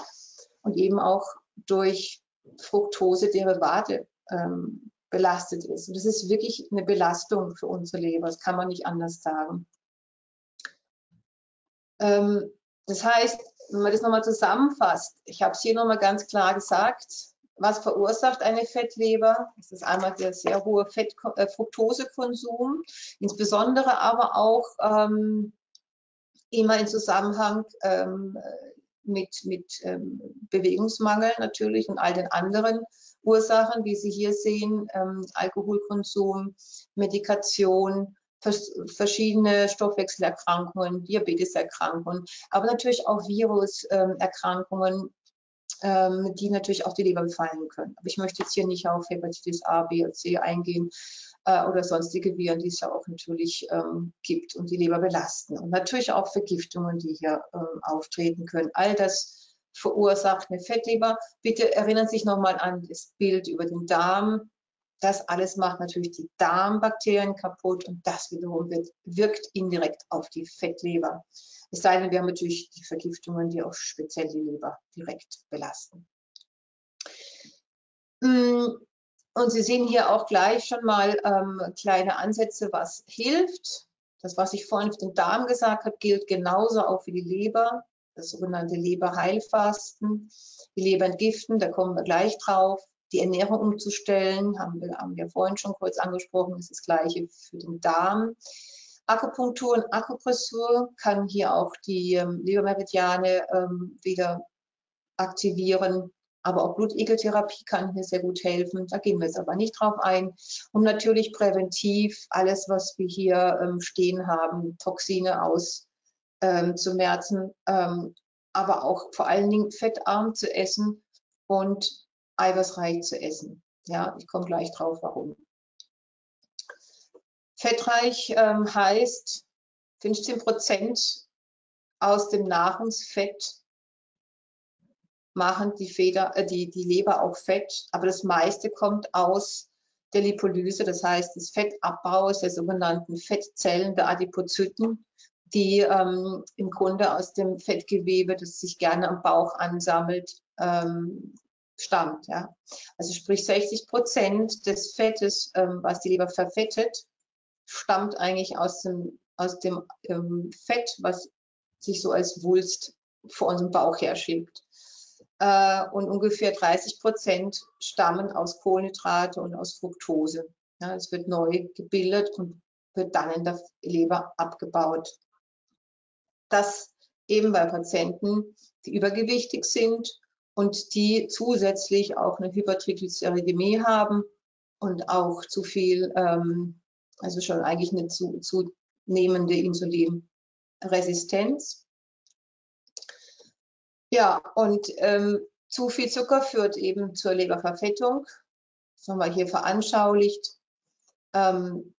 S1: und eben auch durch Fructose-Derivate ähm, belastet ist. Und das ist wirklich eine Belastung für unsere Leber, das kann man nicht anders sagen. Ähm, das heißt, wenn man das nochmal zusammenfasst, ich habe es hier nochmal ganz klar gesagt, was verursacht eine Fettleber? Das ist einmal der sehr hohe Fett, äh, Fructosekonsum, insbesondere aber auch ähm, immer in Zusammenhang ähm, mit, mit ähm, Bewegungsmangel natürlich und all den anderen Ursachen, wie Sie hier sehen, ähm, Alkoholkonsum, Medikation, vers verschiedene Stoffwechselerkrankungen, Diabeteserkrankungen, aber natürlich auch Viruserkrankungen, ähm, die natürlich auch die Leber befallen können. Aber ich möchte jetzt hier nicht auf Hepatitis A, B und C eingehen äh, oder sonstige Viren, die es ja auch natürlich ähm, gibt und die Leber belasten. Und natürlich auch Vergiftungen, die hier ähm, auftreten können. All das verursacht eine Fettleber. Bitte erinnern Sie sich nochmal an das Bild über den Darm. Das alles macht natürlich die Darmbakterien kaputt und das wiederum wirkt indirekt auf die Fettleber. Es sei denn, wir haben natürlich die Vergiftungen, die auch speziell die Leber direkt belasten. Mm, und Sie sehen hier auch gleich schon mal ähm, kleine Ansätze, was hilft. Das, was ich vorhin auf den Darm gesagt habe, gilt genauso auch für die Leber das sogenannte Leberheilfasten, die Leber entgiften, da kommen wir gleich drauf. Die Ernährung umzustellen, haben wir, haben wir vorhin schon kurz angesprochen, ist das gleiche für den Darm. Akupunktur und Akupressur kann hier auch die ähm, Lebermeridiane ähm, wieder aktivieren. Aber auch Blutegeltherapie kann hier sehr gut helfen. Da gehen wir jetzt aber nicht drauf ein. Und natürlich präventiv alles, was wir hier ähm, stehen haben, Toxine aus ähm, zu merzen, ähm, aber auch vor allen Dingen fettarm zu essen und eiweißreich zu essen. Ja, ich komme gleich drauf, warum. Fettreich ähm, heißt 15 Prozent aus dem Nahrungsfett machen die, Feder, äh, die, die Leber auch Fett, aber das meiste kommt aus der Lipolyse, das heißt des Fettabbaus der sogenannten Fettzellen der Adipozyten die ähm, im Grunde aus dem Fettgewebe, das sich gerne am Bauch ansammelt, ähm, stammt. Ja. Also sprich 60 Prozent des Fettes, ähm, was die Leber verfettet, stammt eigentlich aus dem, aus dem ähm, Fett, was sich so als Wulst vor unserem Bauch herschiebt. Äh, und ungefähr 30 Prozent stammen aus Kohlenhydrate und aus Fructose. Ja, es wird neu gebildet und wird dann in der Leber abgebaut dass eben bei Patienten die übergewichtig sind und die zusätzlich auch eine Hypertriglyceridämie haben und auch zu viel, ähm, also schon eigentlich eine zu, zunehmende Insulinresistenz. Ja, und ähm, zu viel Zucker führt eben zur Leberverfettung. Das haben wir hier veranschaulicht. Ähm,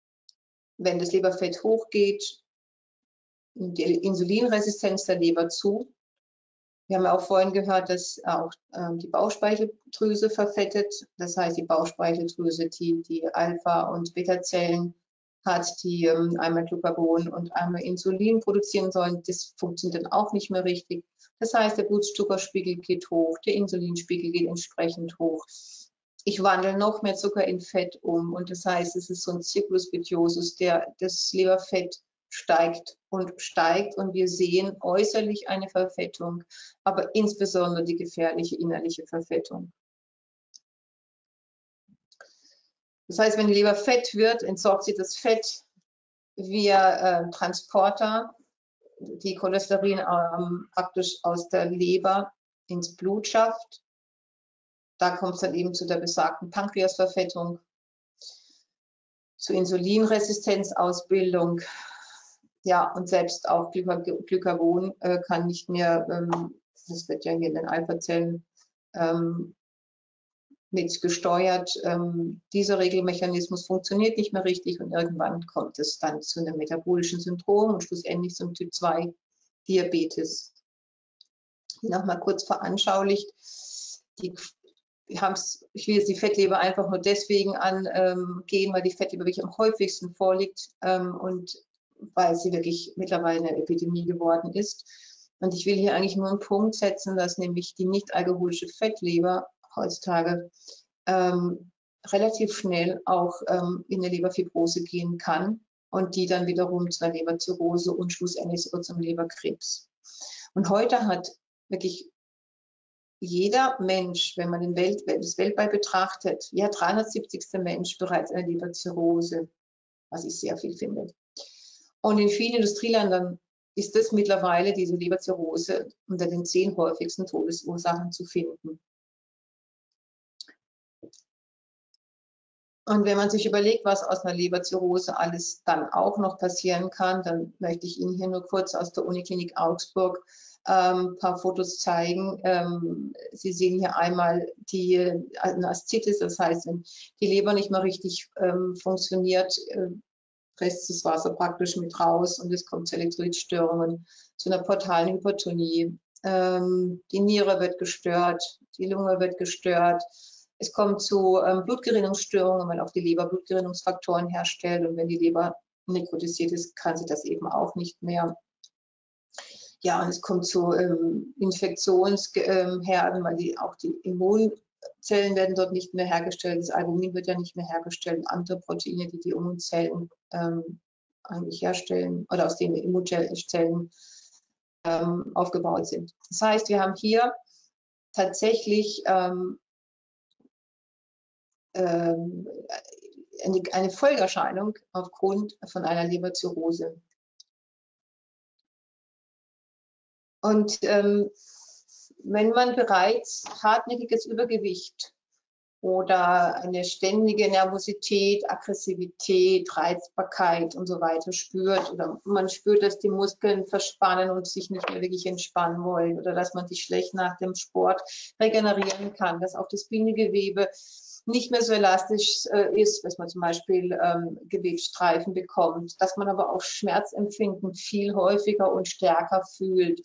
S1: wenn das Leberfett hochgeht, die Insulinresistenz der Leber zu. Wir haben auch vorhin gehört, dass auch ähm, die Bauchspeicheldrüse verfettet. Das heißt, die Bauchspeicheldrüse, die die Alpha- und Beta-Zellen hat, die ähm, einmal Glucagon und einmal Insulin produzieren sollen, das funktioniert dann auch nicht mehr richtig. Das heißt, der Blutzuckerspiegel geht hoch, der Insulinspiegel geht entsprechend hoch. Ich wandle noch mehr Zucker in Fett um und das heißt, es ist so ein vitiosus, der das Leberfett steigt und steigt und wir sehen äußerlich eine Verfettung, aber insbesondere die gefährliche innerliche Verfettung. Das heißt, wenn die Leber fett wird, entsorgt sie das Fett via äh, Transporter, die Cholesterin ähm, praktisch aus der Leber ins Blut schafft. Da kommt es dann eben zu der besagten Pankreasverfettung, zu Insulinresistenzausbildung. Ja, und selbst auch Glycagon äh, kann nicht mehr, ähm, das wird ja hier in den Alpha-Zellen ähm, mit gesteuert. Ähm, dieser Regelmechanismus funktioniert nicht mehr richtig und irgendwann kommt es dann zu einem metabolischen Syndrom und schlussendlich zum Typ 2 Diabetes. Nochmal kurz veranschaulicht. Die, ich will jetzt die Fettleber einfach nur deswegen angehen, ähm, weil die Fettleber wirklich am häufigsten vorliegt ähm, und weil sie wirklich mittlerweile eine Epidemie geworden ist. Und ich will hier eigentlich nur einen Punkt setzen, dass nämlich die nicht alkoholische Fettleber heutzutage ähm, relativ schnell auch ähm, in eine Leberfibrose gehen kann und die dann wiederum zu einer Leberzirrhose und schlussendlich sogar zum Leberkrebs. Und heute hat wirklich jeder Mensch, wenn man den Welt, das weltweit betrachtet, jeder 370. Mensch bereits eine Leberzirrhose, was ich sehr viel finde. Und in vielen Industrieländern ist es mittlerweile diese Leberzirrhose unter den zehn häufigsten Todesursachen zu finden. Und wenn man sich überlegt, was aus einer Leberzirrhose alles dann auch noch passieren kann, dann möchte ich Ihnen hier nur kurz aus der Uniklinik Augsburg ähm, ein paar Fotos zeigen. Ähm, Sie sehen hier einmal die äh, Aszitis, das heißt, wenn die Leber nicht mehr richtig ähm, funktioniert, äh, presst das Wasser praktisch mit raus und es kommt zu Elektrolytstörungen, zu einer portalen Hypertonie. Ähm, die Niere wird gestört, die Lunge wird gestört, es kommt zu ähm, Blutgerinnungsstörungen, wenn auch die Leber Blutgerinnungsfaktoren herstellt und wenn die Leber nekrotisiert ist, kann sie das eben auch nicht mehr. Ja, und es kommt zu ähm, Infektionsherden, ähm, weil die, auch die Immunzellen werden dort nicht mehr hergestellt, das Albumin wird ja nicht mehr hergestellt, andere Proteine, die die Immunzellen ähm, eigentlich herstellen oder aus denen Immunzellen ähm, aufgebaut sind. Das heißt, wir haben hier tatsächlich ähm, ähm, eine, eine Folgerscheinung aufgrund von einer Leberzirrhose. Und ähm, wenn man bereits hartnäckiges Übergewicht oder eine ständige Nervosität, Aggressivität, Reizbarkeit und so weiter spürt oder man spürt, dass die Muskeln verspannen und sich nicht mehr wirklich entspannen wollen oder dass man sich schlecht nach dem Sport regenerieren kann, dass auch das Bindegewebe nicht mehr so elastisch äh, ist, dass man zum Beispiel ähm, Gewebsstreifen bekommt, dass man aber auch Schmerzempfinden viel häufiger und stärker fühlt.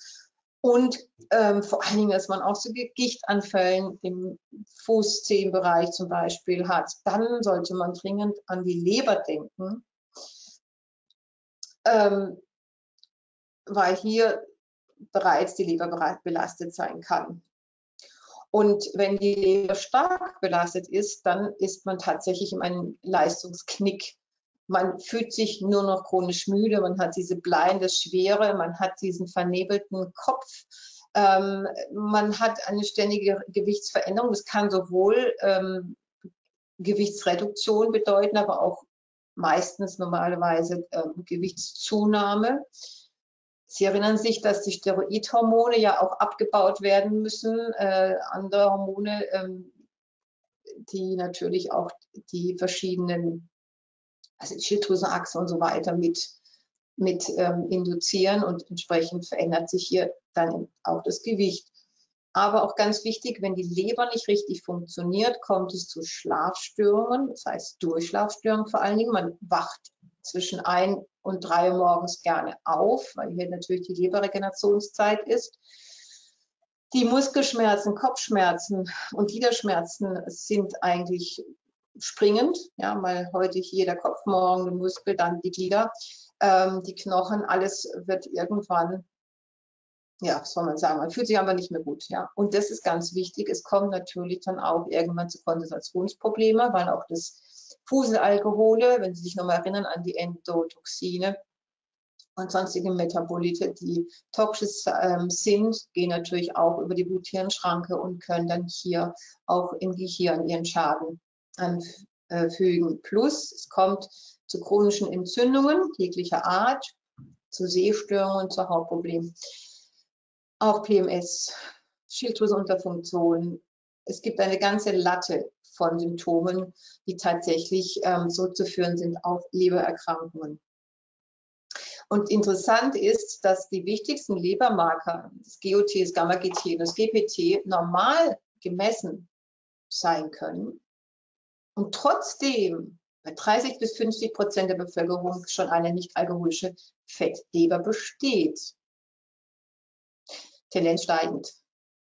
S1: Und ähm, vor allen Dingen, dass man auch so Gichtanfällen im Fußzehenbereich zum Beispiel hat, dann sollte man dringend an die Leber denken, ähm, weil hier bereits die Leber belastet sein kann. Und wenn die Leber stark belastet ist, dann ist man tatsächlich in einem Leistungsknick. Man fühlt sich nur noch chronisch müde, man hat diese bleiende Schwere, man hat diesen vernebelten Kopf, ähm, man hat eine ständige Gewichtsveränderung. Das kann sowohl ähm, Gewichtsreduktion bedeuten, aber auch meistens normalerweise ähm, Gewichtszunahme. Sie erinnern sich, dass die Steroidhormone ja auch abgebaut werden müssen, äh, andere Hormone, ähm, die natürlich auch die verschiedenen, also die Schilddrüsenachse und so weiter mit, mit ähm, induzieren und entsprechend verändert sich hier dann auch das Gewicht. Aber auch ganz wichtig, wenn die Leber nicht richtig funktioniert, kommt es zu Schlafstörungen, das heißt Durchschlafstörungen vor allen Dingen. Man wacht zwischen ein und drei Uhr morgens gerne auf, weil hier natürlich die Leberregenerationszeit ist. Die Muskelschmerzen, Kopfschmerzen und Gliederschmerzen sind eigentlich springend, ja, weil heute hier der Kopf, morgen der Muskel, dann die Glieder, ähm, die Knochen, alles wird irgendwann ja, soll man sagen, man fühlt sich aber nicht mehr gut, ja. Und das ist ganz wichtig. Es kommt natürlich dann auch irgendwann zu Konzentrationsproblemen, weil auch das Fuselalkohole, wenn Sie sich nochmal erinnern an die Endotoxine und sonstige Metabolite, die toxisch ähm, sind, gehen natürlich auch über die Blut-Hirn-Schranke und können dann hier auch im Gehirn ihren Schaden anfügen. Plus, es kommt zu chronischen Entzündungen jeglicher Art, zu Sehstörungen, zu Hautproblemen auch PMS, Schilddrüsenunterfunktion. Es gibt eine ganze Latte von Symptomen, die tatsächlich ähm, so zu führen sind auf Lebererkrankungen. Und interessant ist, dass die wichtigsten Lebermarker, das GOT, das Gamma-GT und das GPT, normal gemessen sein können und trotzdem bei 30 bis 50 Prozent der Bevölkerung schon eine nicht-alkoholische Fettleber besteht. Tendenz steigend.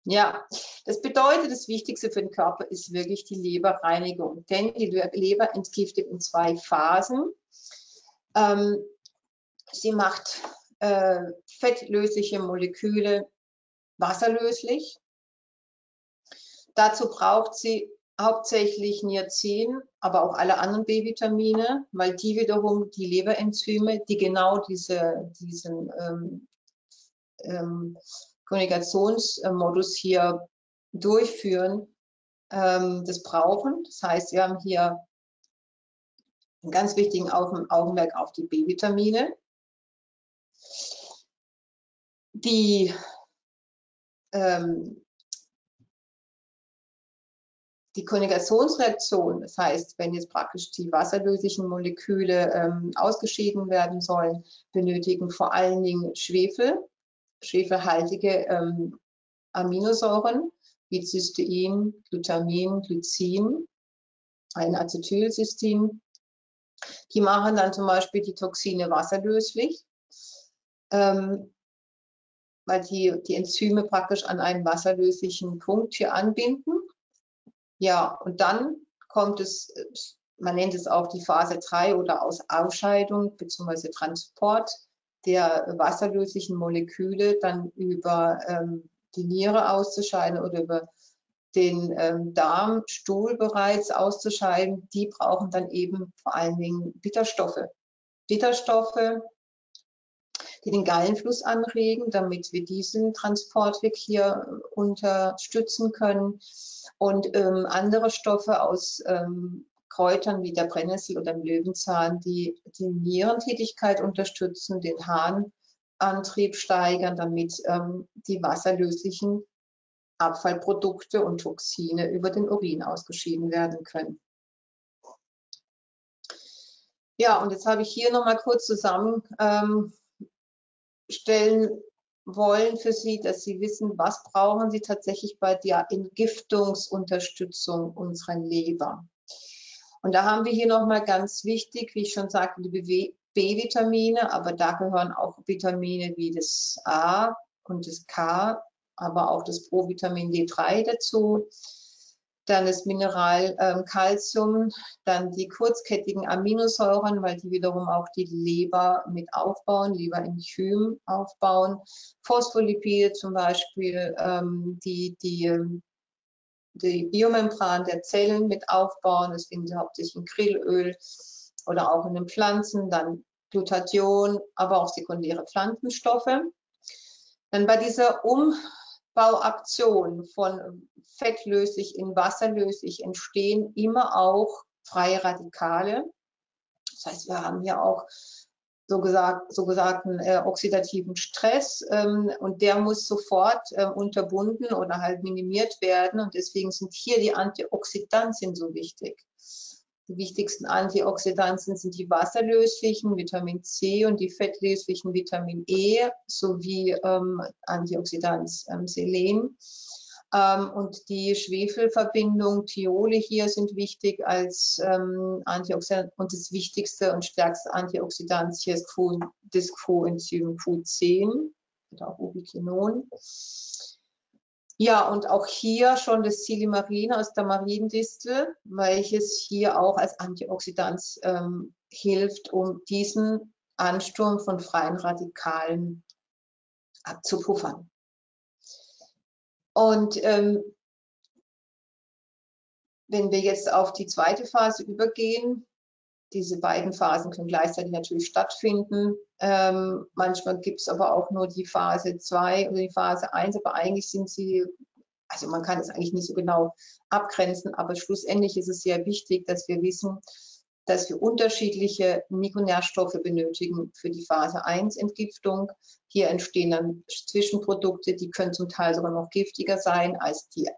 S1: Ja, das bedeutet, das Wichtigste für den Körper ist wirklich die Leberreinigung, denn die Leber entgiftet in zwei Phasen. Ähm, sie macht äh, fettlösliche Moleküle wasserlöslich. Dazu braucht sie hauptsächlich Niacin, aber auch alle anderen B-Vitamine, weil die wiederum die Leberenzyme, die genau diese, diesen ähm, ähm, Kommunikationsmodus hier durchführen, ähm, das brauchen. Das heißt, wir haben hier einen ganz wichtigen Augenmerk auf die B-Vitamine. Die ähm, die Konjugationsreaktion, das heißt, wenn jetzt praktisch die wasserlöslichen Moleküle ähm, ausgeschieden werden sollen, benötigen vor allen Dingen Schwefel schwefelhaltige ähm, Aminosäuren wie Cystein, Glutamin, Glycin, ein Acetylcystein. Die machen dann zum Beispiel die Toxine wasserlöslich, ähm, weil die, die Enzyme praktisch an einen wasserlöslichen Punkt hier anbinden. Ja, und dann kommt es, man nennt es auch die Phase 3 oder aus Ausscheidung bzw. Transport der wasserlöslichen Moleküle dann über ähm, die Niere auszuscheiden oder über den ähm, Darmstuhl bereits auszuscheiden, die brauchen dann eben vor allen Dingen Bitterstoffe. Bitterstoffe, die den Gallenfluss anregen, damit wir diesen Transportweg hier unterstützen können. Und ähm, andere Stoffe aus ähm, Kräutern wie der Brennnessel oder dem Löwenzahn, die die Nierentätigkeit unterstützen, den Harnantrieb steigern, damit ähm, die wasserlöslichen Abfallprodukte und Toxine über den Urin ausgeschieden werden können. Ja, und jetzt habe ich hier nochmal kurz zusammenstellen ähm, wollen für Sie, dass Sie wissen, was brauchen Sie tatsächlich bei der Entgiftungsunterstützung unserer Leber. Und da haben wir hier nochmal ganz wichtig, wie ich schon sagte, die B-Vitamine, aber da gehören auch Vitamine wie das A und das K, aber auch das Provitamin D3 dazu. Dann das Mineral ähm, Calcium, dann die kurzkettigen Aminosäuren, weil die wiederum auch die Leber mit aufbauen, Leberenzym aufbauen. Phospholipide zum Beispiel, ähm, die die ähm, die Biomembran der Zellen mit aufbauen. Das finden Sie hauptsächlich in Krillöl oder auch in den Pflanzen, dann Glutathion, aber auch sekundäre Pflanzenstoffe. Dann bei dieser Umbauaktion von fettlöslich in wasserlöslich entstehen immer auch freie Radikale. Das heißt, wir haben hier auch so, gesagt, so gesagten äh, oxidativen Stress ähm, und der muss sofort äh, unterbunden oder halt minimiert werden und deswegen sind hier die Antioxidantien so wichtig. Die wichtigsten Antioxidantien sind die wasserlöslichen Vitamin C und die fettlöslichen Vitamin E sowie ähm, Antioxidant ähm, Selen. Ähm, und die Schwefelverbindung, Thiole hier sind wichtig als ähm, Antioxidant und das wichtigste und stärkste Antioxidant hier ist das Coenzym Q10 oder auch Ubiquinon. Ja, und auch hier schon das Silimarin aus der Mariendistel, welches hier auch als Antioxidant ähm, hilft, um diesen Ansturm von freien Radikalen abzupuffern. Und ähm, wenn wir jetzt auf die zweite Phase übergehen, diese beiden Phasen können gleichzeitig natürlich stattfinden. Ähm, manchmal gibt es aber auch nur die Phase 2 oder die Phase 1, aber eigentlich sind sie, also man kann es eigentlich nicht so genau abgrenzen, aber schlussendlich ist es sehr wichtig, dass wir wissen, dass wir unterschiedliche Mikronährstoffe benötigen für die Phase 1 Entgiftung. Hier entstehen dann Zwischenprodukte, die können zum Teil sogar noch giftiger sein als die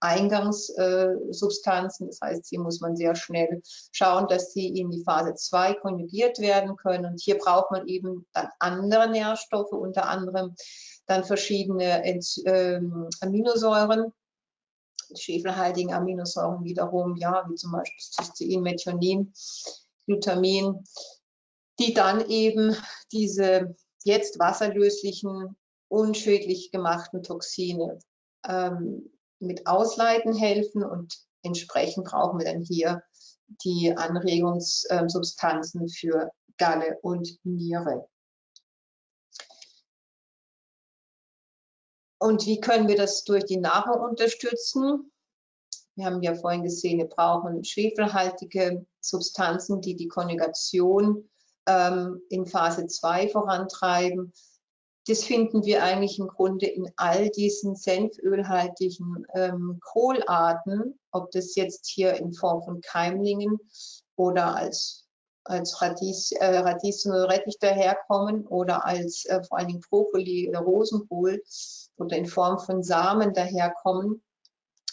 S1: Eingangssubstanzen. Das heißt, hier muss man sehr schnell schauen, dass sie in die Phase 2 konjugiert werden können. Und hier braucht man eben dann andere Nährstoffe, unter anderem dann verschiedene ähm, Aminosäuren, schwefelhaltigen Aminosäuren wiederum, ja, wie zum Beispiel Cystein, Methionin, Glutamin, die dann eben diese jetzt wasserlöslichen, unschädlich gemachten Toxine ähm, mit ausleiten helfen und entsprechend brauchen wir dann hier die Anregungssubstanzen für Galle und Niere. Und wie können wir das durch die Nahrung unterstützen? Wir haben ja vorhin gesehen, wir brauchen schwefelhaltige Substanzen, die die Konjugation ähm, in Phase 2 vorantreiben. Das finden wir eigentlich im Grunde in all diesen senfölhaltigen ähm, Kohlarten, ob das jetzt hier in Form von Keimlingen oder als als Radies, äh, Radieschen oder Rettich daherkommen oder als äh, vor allen Dingen Brokkoli oder Rosenkohl oder in Form von Samen daherkommen,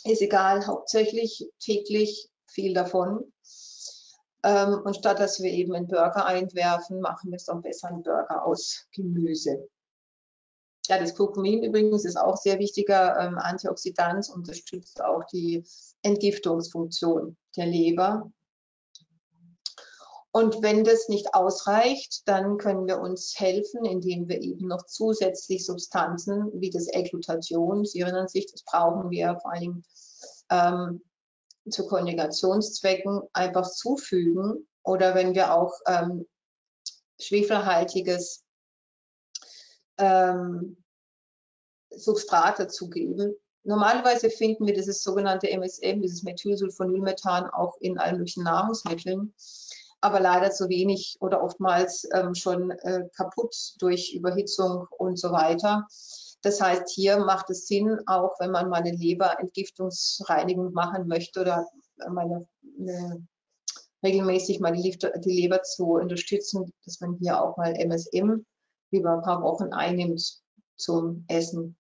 S1: ist egal, hauptsächlich täglich viel davon. Ähm, und statt dass wir eben einen Burger einwerfen, machen wir es dann besser einen Burger aus Gemüse. Ja, das Kurkumin übrigens ist auch sehr wichtiger ähm, Antioxidant, unterstützt auch die Entgiftungsfunktion der Leber und wenn das nicht ausreicht, dann können wir uns helfen, indem wir eben noch zusätzlich Substanzen wie das L-Glutathion, Sie erinnern sich, das brauchen wir vor Dingen ähm, zu Konjugationszwecken einfach zufügen. Oder wenn wir auch ähm, schwefelhaltiges ähm, Substrat dazugeben. Normalerweise finden wir dieses sogenannte MSM, dieses Methylsulfonylmethan, auch in allen möglichen Nahrungsmitteln aber leider zu wenig oder oftmals ähm, schon äh, kaputt durch Überhitzung und so weiter. Das heißt, hier macht es Sinn, auch wenn man mal eine Leberentgiftungsreinigung machen möchte oder meine, eine, regelmäßig mal die, die Leber zu unterstützen, dass man hier auch mal MSM über ein paar Wochen einnimmt zum Essen.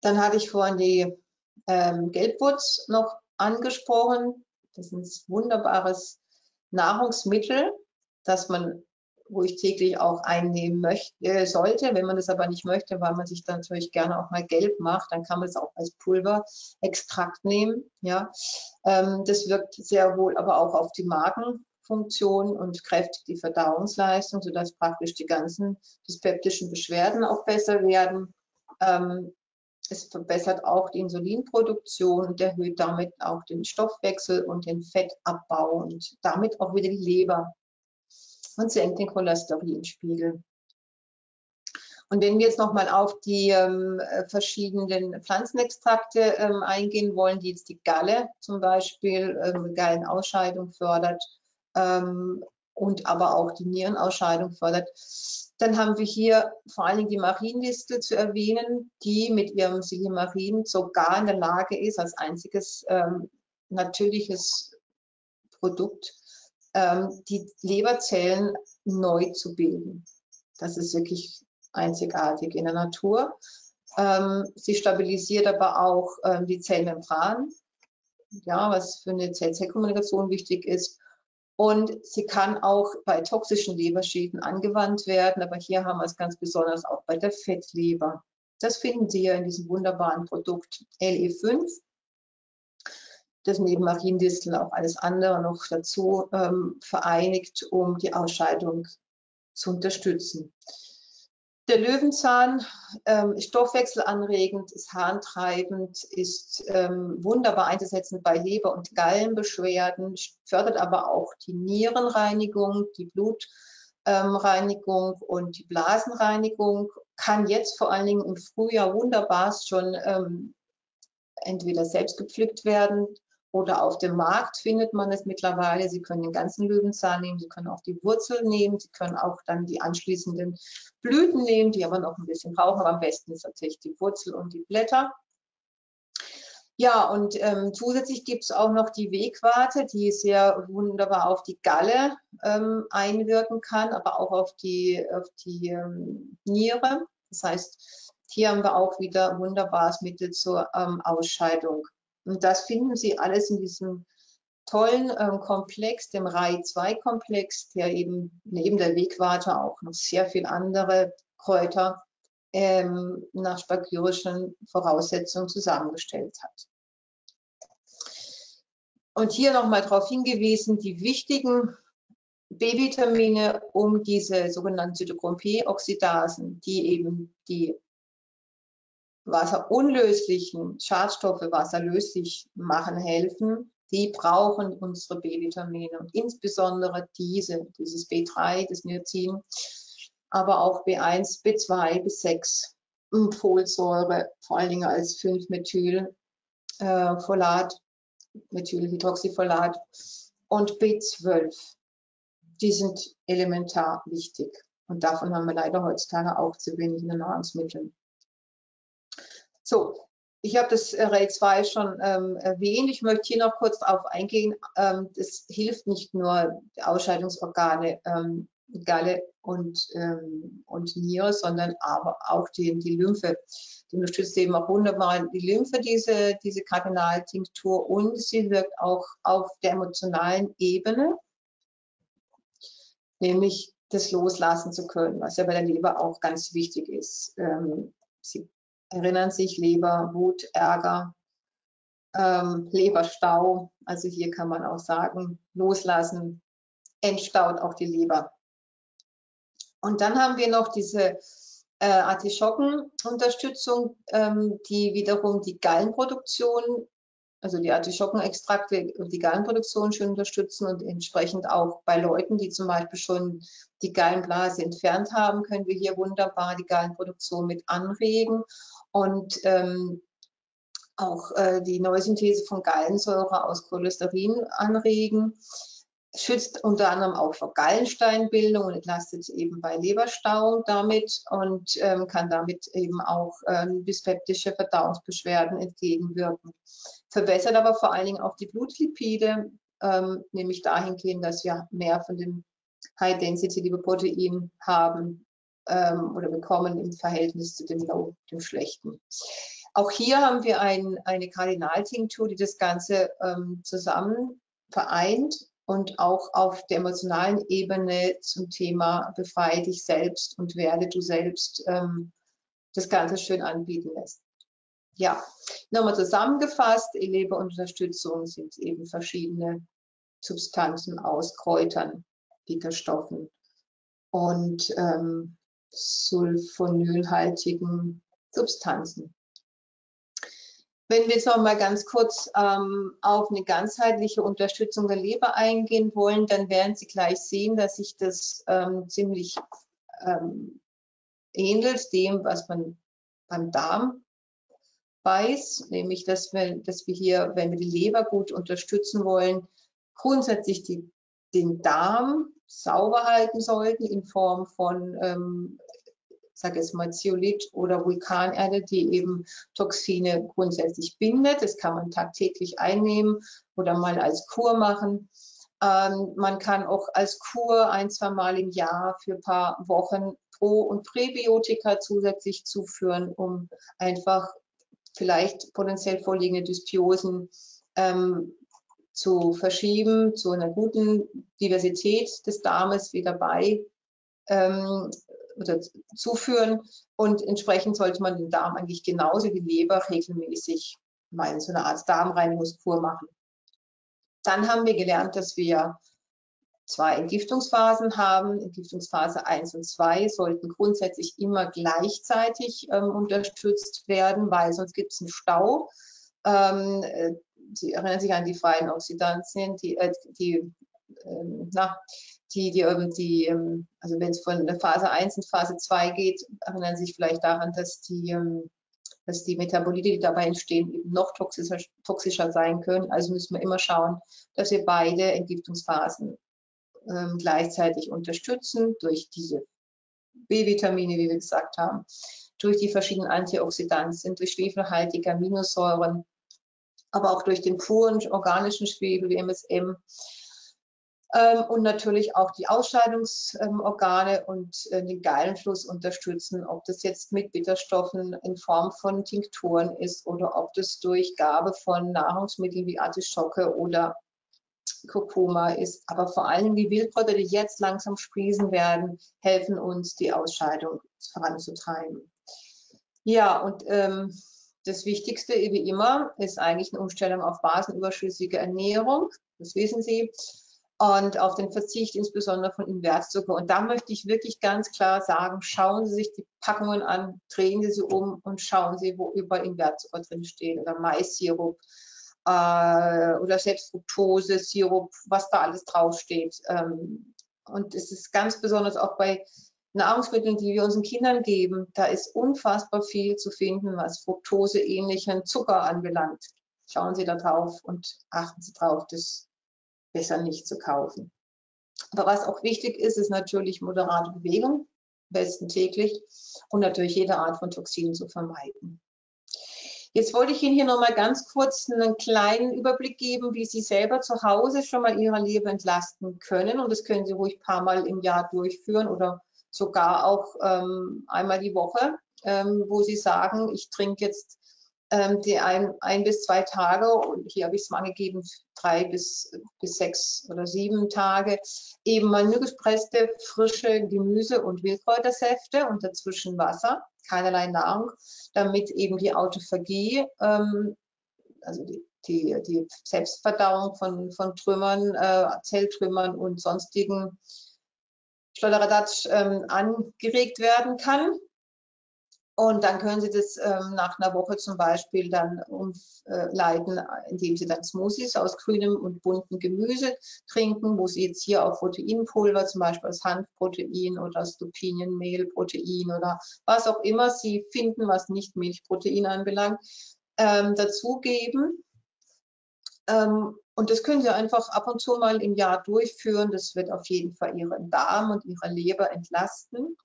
S1: Dann hatte ich vorhin die ähm, Gelbwurz noch angesprochen. Das ist ein wunderbares Nahrungsmittel, das man ruhig täglich auch einnehmen möchte, äh, sollte. Wenn man das aber nicht möchte, weil man sich dann natürlich gerne auch mal gelb macht, dann kann man es auch als Pulverextrakt nehmen. Ja, ähm, das wirkt sehr wohl aber auch auf die Magenfunktion und kräftigt die Verdauungsleistung, sodass praktisch die ganzen dyspeptischen Beschwerden auch besser werden. Ähm, es verbessert auch die Insulinproduktion und erhöht damit auch den Stoffwechsel und den Fettabbau und damit auch wieder die Leber und senkt den Cholesterinspiegel. Und wenn wir jetzt nochmal auf die ähm, verschiedenen Pflanzenextrakte ähm, eingehen wollen, die jetzt die Galle zum Beispiel, ähm, Gallenausscheidung fördert ähm, und aber auch die Nierenausscheidung fördert, dann haben wir hier vor allen Dingen die Mariendistel zu erwähnen, die mit ihrem Silimarin sogar in der Lage ist, als einziges ähm, natürliches Produkt ähm, die Leberzellen neu zu bilden. Das ist wirklich einzigartig in der Natur. Ähm, sie stabilisiert aber auch ähm, die Zellmembran, ja, was für eine Zell-Zell-Kommunikation wichtig ist. Und sie kann auch bei toxischen Leberschäden angewandt werden, aber hier haben wir es ganz besonders auch bei der Fettleber. Das finden Sie ja in diesem wunderbaren Produkt LE5 das neben Mariendisteln auch alles andere noch dazu ähm, vereinigt, um die Ausscheidung zu unterstützen. Der Löwenzahn ähm, ist stoffwechselanregend, ist harntreibend, ist ähm, wunderbar einzusetzen bei Leber- und Gallenbeschwerden, fördert aber auch die Nierenreinigung, die Blutreinigung und die Blasenreinigung, kann jetzt vor allen Dingen im Frühjahr wunderbar schon ähm, entweder selbst gepflückt werden oder auf dem Markt findet man es mittlerweile. Sie können den ganzen Löwenzahn nehmen, Sie können auch die Wurzel nehmen, Sie können auch dann die anschließenden Blüten nehmen, die aber noch ein bisschen brauchen. Aber am besten ist tatsächlich die Wurzel und die Blätter. Ja, und ähm, zusätzlich gibt es auch noch die Wegwarte, die sehr wunderbar auf die Galle ähm, einwirken kann, aber auch auf die, auf die ähm, Niere. Das heißt, hier haben wir auch wieder wunderbares Mittel zur ähm, Ausscheidung. Und das finden Sie alles in diesem tollen ähm, Komplex, dem RAI-2-Komplex, der eben neben der Wegwarte auch noch sehr viel andere Kräuter ähm, nach spagyrischen Voraussetzungen zusammengestellt hat. Und hier nochmal darauf hingewiesen, die wichtigen B-Vitamine, um diese sogenannten Zytochrom-P-Oxidasen, die eben die wasserunlöslichen Schadstoffe wasserlöslich machen helfen, die brauchen unsere B-Vitamine und insbesondere diese, dieses B3, das Niacin, aber auch B1, B2, B6, Folsäure, vor allen Dingen als 5-Methylfolat, äh, Methylhydroxyfolat und B12. Die sind elementar wichtig. Und davon haben wir leider heutzutage auch zu wenig in den Nahrungsmitteln. So, ich habe das Array 2 schon ähm, erwähnt. Ich möchte hier noch kurz darauf eingehen. Ähm, das hilft nicht nur Ausscheidungsorgane ähm, Galle und, ähm, und Niere, sondern aber auch die, die Lymphe. Die unterstützt eben auch wunderbar die Lymphe, diese, diese Kardinaltinktur und sie wirkt auch auf der emotionalen Ebene, nämlich das loslassen zu können, was ja bei der Leber auch ganz wichtig ist. Ähm, sie erinnern sich Leber, Wut, Ärger, ähm, Leberstau. Also hier kann man auch sagen, loslassen, entstaut auch die Leber. Und dann haben wir noch diese äh, Artischockenunterstützung, ähm, die wiederum die Gallenproduktion, also die Artischockenextrakte und die Gallenproduktion schön unterstützen und entsprechend auch bei Leuten, die zum Beispiel schon die Gallenblase entfernt haben, können wir hier wunderbar die Gallenproduktion mit anregen und ähm, auch äh, die Neusynthese von Gallensäure aus Cholesterin anregen. Schützt unter anderem auch vor Gallensteinbildung und entlastet eben bei Leberstauung damit und ähm, kann damit eben auch ähm, dyspeptische Verdauungsbeschwerden entgegenwirken. Verbessert aber vor allen Dingen auch die Blutlipide, ähm, nämlich dahingehend, dass wir mehr von dem High-Density-Lipoprotein haben, ähm, oder bekommen im Verhältnis zu dem Low, dem Schlechten. Auch hier haben wir ein, eine Kardinaltinktur, die das Ganze ähm, zusammen vereint und auch auf der emotionalen Ebene zum Thema Befreie dich selbst und werde du selbst ähm, das Ganze schön anbieten lässt. Ja, nochmal zusammengefasst, Leberunterstützung sind eben verschiedene Substanzen aus Kräutern, Bitterstoffen und ähm, sulfonylhaltigen Substanzen. Wenn wir jetzt noch mal ganz kurz ähm, auf eine ganzheitliche Unterstützung der Leber eingehen wollen, dann werden Sie gleich sehen, dass sich das ähm, ziemlich ähm, ähnelt dem, was man beim Darm weiß, nämlich dass wir, dass wir hier, wenn wir die Leber gut unterstützen wollen, grundsätzlich die, den Darm sauber halten sollten in Form von, ähm, sage jetzt mal, Zeolit oder Vulkanerde, die eben Toxine grundsätzlich bindet. Das kann man tagtäglich einnehmen oder mal als Kur machen. Ähm, man kann auch als Kur ein, zwei Mal im Jahr für ein paar Wochen Pro- und Präbiotika zusätzlich zuführen, um einfach vielleicht potenziell vorliegende Dysbiosen ähm, zu verschieben, zu einer guten Diversität des Darmes wieder bei ähm, oder zuführen. Und entsprechend sollte man den Darm eigentlich genauso wie Leber regelmäßig mal so eine Art Darmreinigungskur machen. Dann haben wir gelernt, dass wir zwei Entgiftungsphasen haben. Entgiftungsphase 1 und 2 sollten grundsätzlich immer gleichzeitig ähm, unterstützt werden, weil sonst gibt es einen Stau. Ähm, äh, Sie erinnern sich an die freien Oxidantien, die, äh, die, äh, na, die, die, die ähm, also wenn es von Phase 1 in Phase 2 geht, erinnern Sie sich vielleicht daran, dass die, ähm, dass die Metabolite, die dabei entstehen, eben noch toxischer, toxischer sein können. Also müssen wir immer schauen, dass wir beide Entgiftungsphasen ähm, gleichzeitig unterstützen durch diese B-Vitamine, wie wir gesagt haben, durch die verschiedenen Antioxidantien, durch schwefelhaltige Aminosäuren, aber auch durch den puren organischen Schwefel wie MSM ähm, und natürlich auch die Ausscheidungsorgane und äh, den Gallenfluss unterstützen, ob das jetzt mit Bitterstoffen in Form von Tinkturen ist oder ob das durch Gabe von Nahrungsmitteln wie Artischocke oder Kurkuma ist. Aber vor allem die Wildkräuter, die jetzt langsam sprießen werden, helfen uns, die Ausscheidung voranzutreiben. Ja, und ähm, das Wichtigste, wie immer, ist eigentlich eine Umstellung auf basenüberschüssige Ernährung. Das wissen Sie. Und auf den Verzicht insbesondere von Invertzucker. Und da möchte ich wirklich ganz klar sagen, schauen Sie sich die Packungen an, drehen Sie sie um und schauen Sie, wo überall Invertzucker drin oder Maissirup äh, oder selbst Fructose, Sirup, was da alles draufsteht. Ähm, und es ist ganz besonders auch bei Nahrungsmitteln, die wir unseren Kindern geben, da ist unfassbar viel zu finden, was Fructose-ähnlichen Zucker anbelangt. Schauen Sie da drauf und achten Sie drauf, das besser nicht zu kaufen. Aber was auch wichtig ist, ist natürlich moderate Bewegung, besten täglich und natürlich jede Art von Toxinen zu vermeiden. Jetzt wollte ich Ihnen hier nochmal ganz kurz einen kleinen Überblick geben, wie Sie selber zu Hause schon mal Ihre Leber entlasten können. Und das können Sie ruhig ein paar Mal im Jahr durchführen oder sogar auch ähm, einmal die Woche, ähm, wo Sie sagen, ich trinke jetzt ähm, die ein, ein bis zwei Tage, und hier habe ich es mal angegeben, drei bis, bis sechs oder sieben Tage, eben mal nur gepresste frische Gemüse- und Wildkräutersäfte und dazwischen Wasser keinerlei Nahrung, damit eben die Autophagie, ähm, also die, die, die, Selbstverdauung von, von Trümmern, äh, Zelltrümmern und sonstigen Schleuderedatsch ähm, angeregt werden kann. Und dann können Sie das ähm, nach einer Woche zum Beispiel dann umleiten, indem Sie dann Smoothies aus grünem und buntem Gemüse trinken, wo Sie jetzt hier auch Proteinpulver, zum Beispiel aus Hanfprotein oder aus Lupinienmehlprotein oder was auch immer Sie finden, was nicht Milchprotein anbelangt, ähm, dazugeben. Ähm, und das können Sie einfach ab und zu mal im Jahr durchführen. Das wird auf jeden Fall Ihren Darm und Ihre Leber entlasten.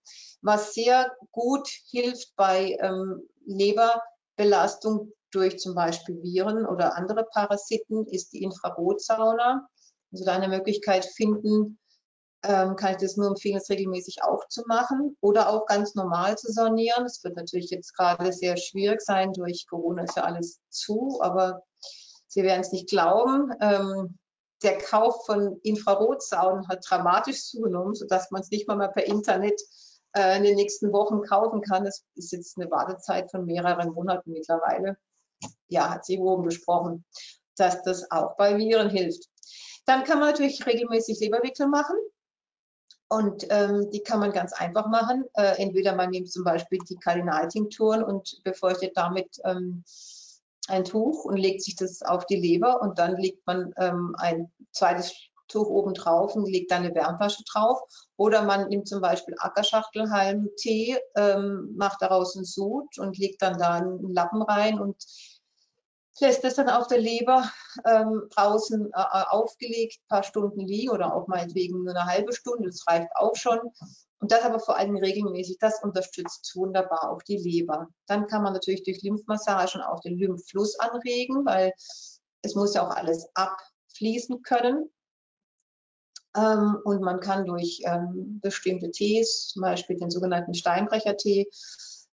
S1: Was sehr gut hilft bei ähm, Leberbelastung durch zum Beispiel Viren oder andere Parasiten, ist die Infrarotsauna. Also da eine Möglichkeit finden, ähm, kann ich das nur empfehlen, es regelmäßig auch zu machen oder auch ganz normal zu sonieren. Es wird natürlich jetzt gerade sehr schwierig sein, durch Corona ist ja alles zu, aber Sie werden es nicht glauben, ähm, der Kauf von Infrarotsaunen hat dramatisch zugenommen, sodass man es nicht mal mehr per Internet äh, in den nächsten Wochen kaufen kann. Das ist jetzt eine Wartezeit von mehreren Monaten mittlerweile. Ja, hat sie oben besprochen, dass das auch bei Viren hilft. Dann kann man natürlich regelmäßig Leberwickel machen. Und ähm, die kann man ganz einfach machen. Äh, entweder man nimmt zum Beispiel die Kardinaltinkturen und befeuchtet damit ähm, ein Tuch und legt sich das auf die Leber und dann legt man ähm, ein zweites Tuch oben drauf und legt dann eine Wärmflasche drauf. Oder man nimmt zum Beispiel Ackerschachtelhalm-Tee, ähm, macht daraus einen Sud und legt dann da einen Lappen rein und lässt das dann auf der Leber ähm, draußen äh, äh aufgelegt, ein paar Stunden liegen oder auch meinetwegen nur eine halbe Stunde, das reicht auch schon. Und das aber vor allem regelmäßig, das unterstützt wunderbar auch die Leber. Dann kann man natürlich durch Lymphmassagen auch den Lymphfluss anregen, weil es muss ja auch alles abfließen können. Ähm, und man kann durch ähm, bestimmte Tees, zum Beispiel den sogenannten Steinbrecher-Tee,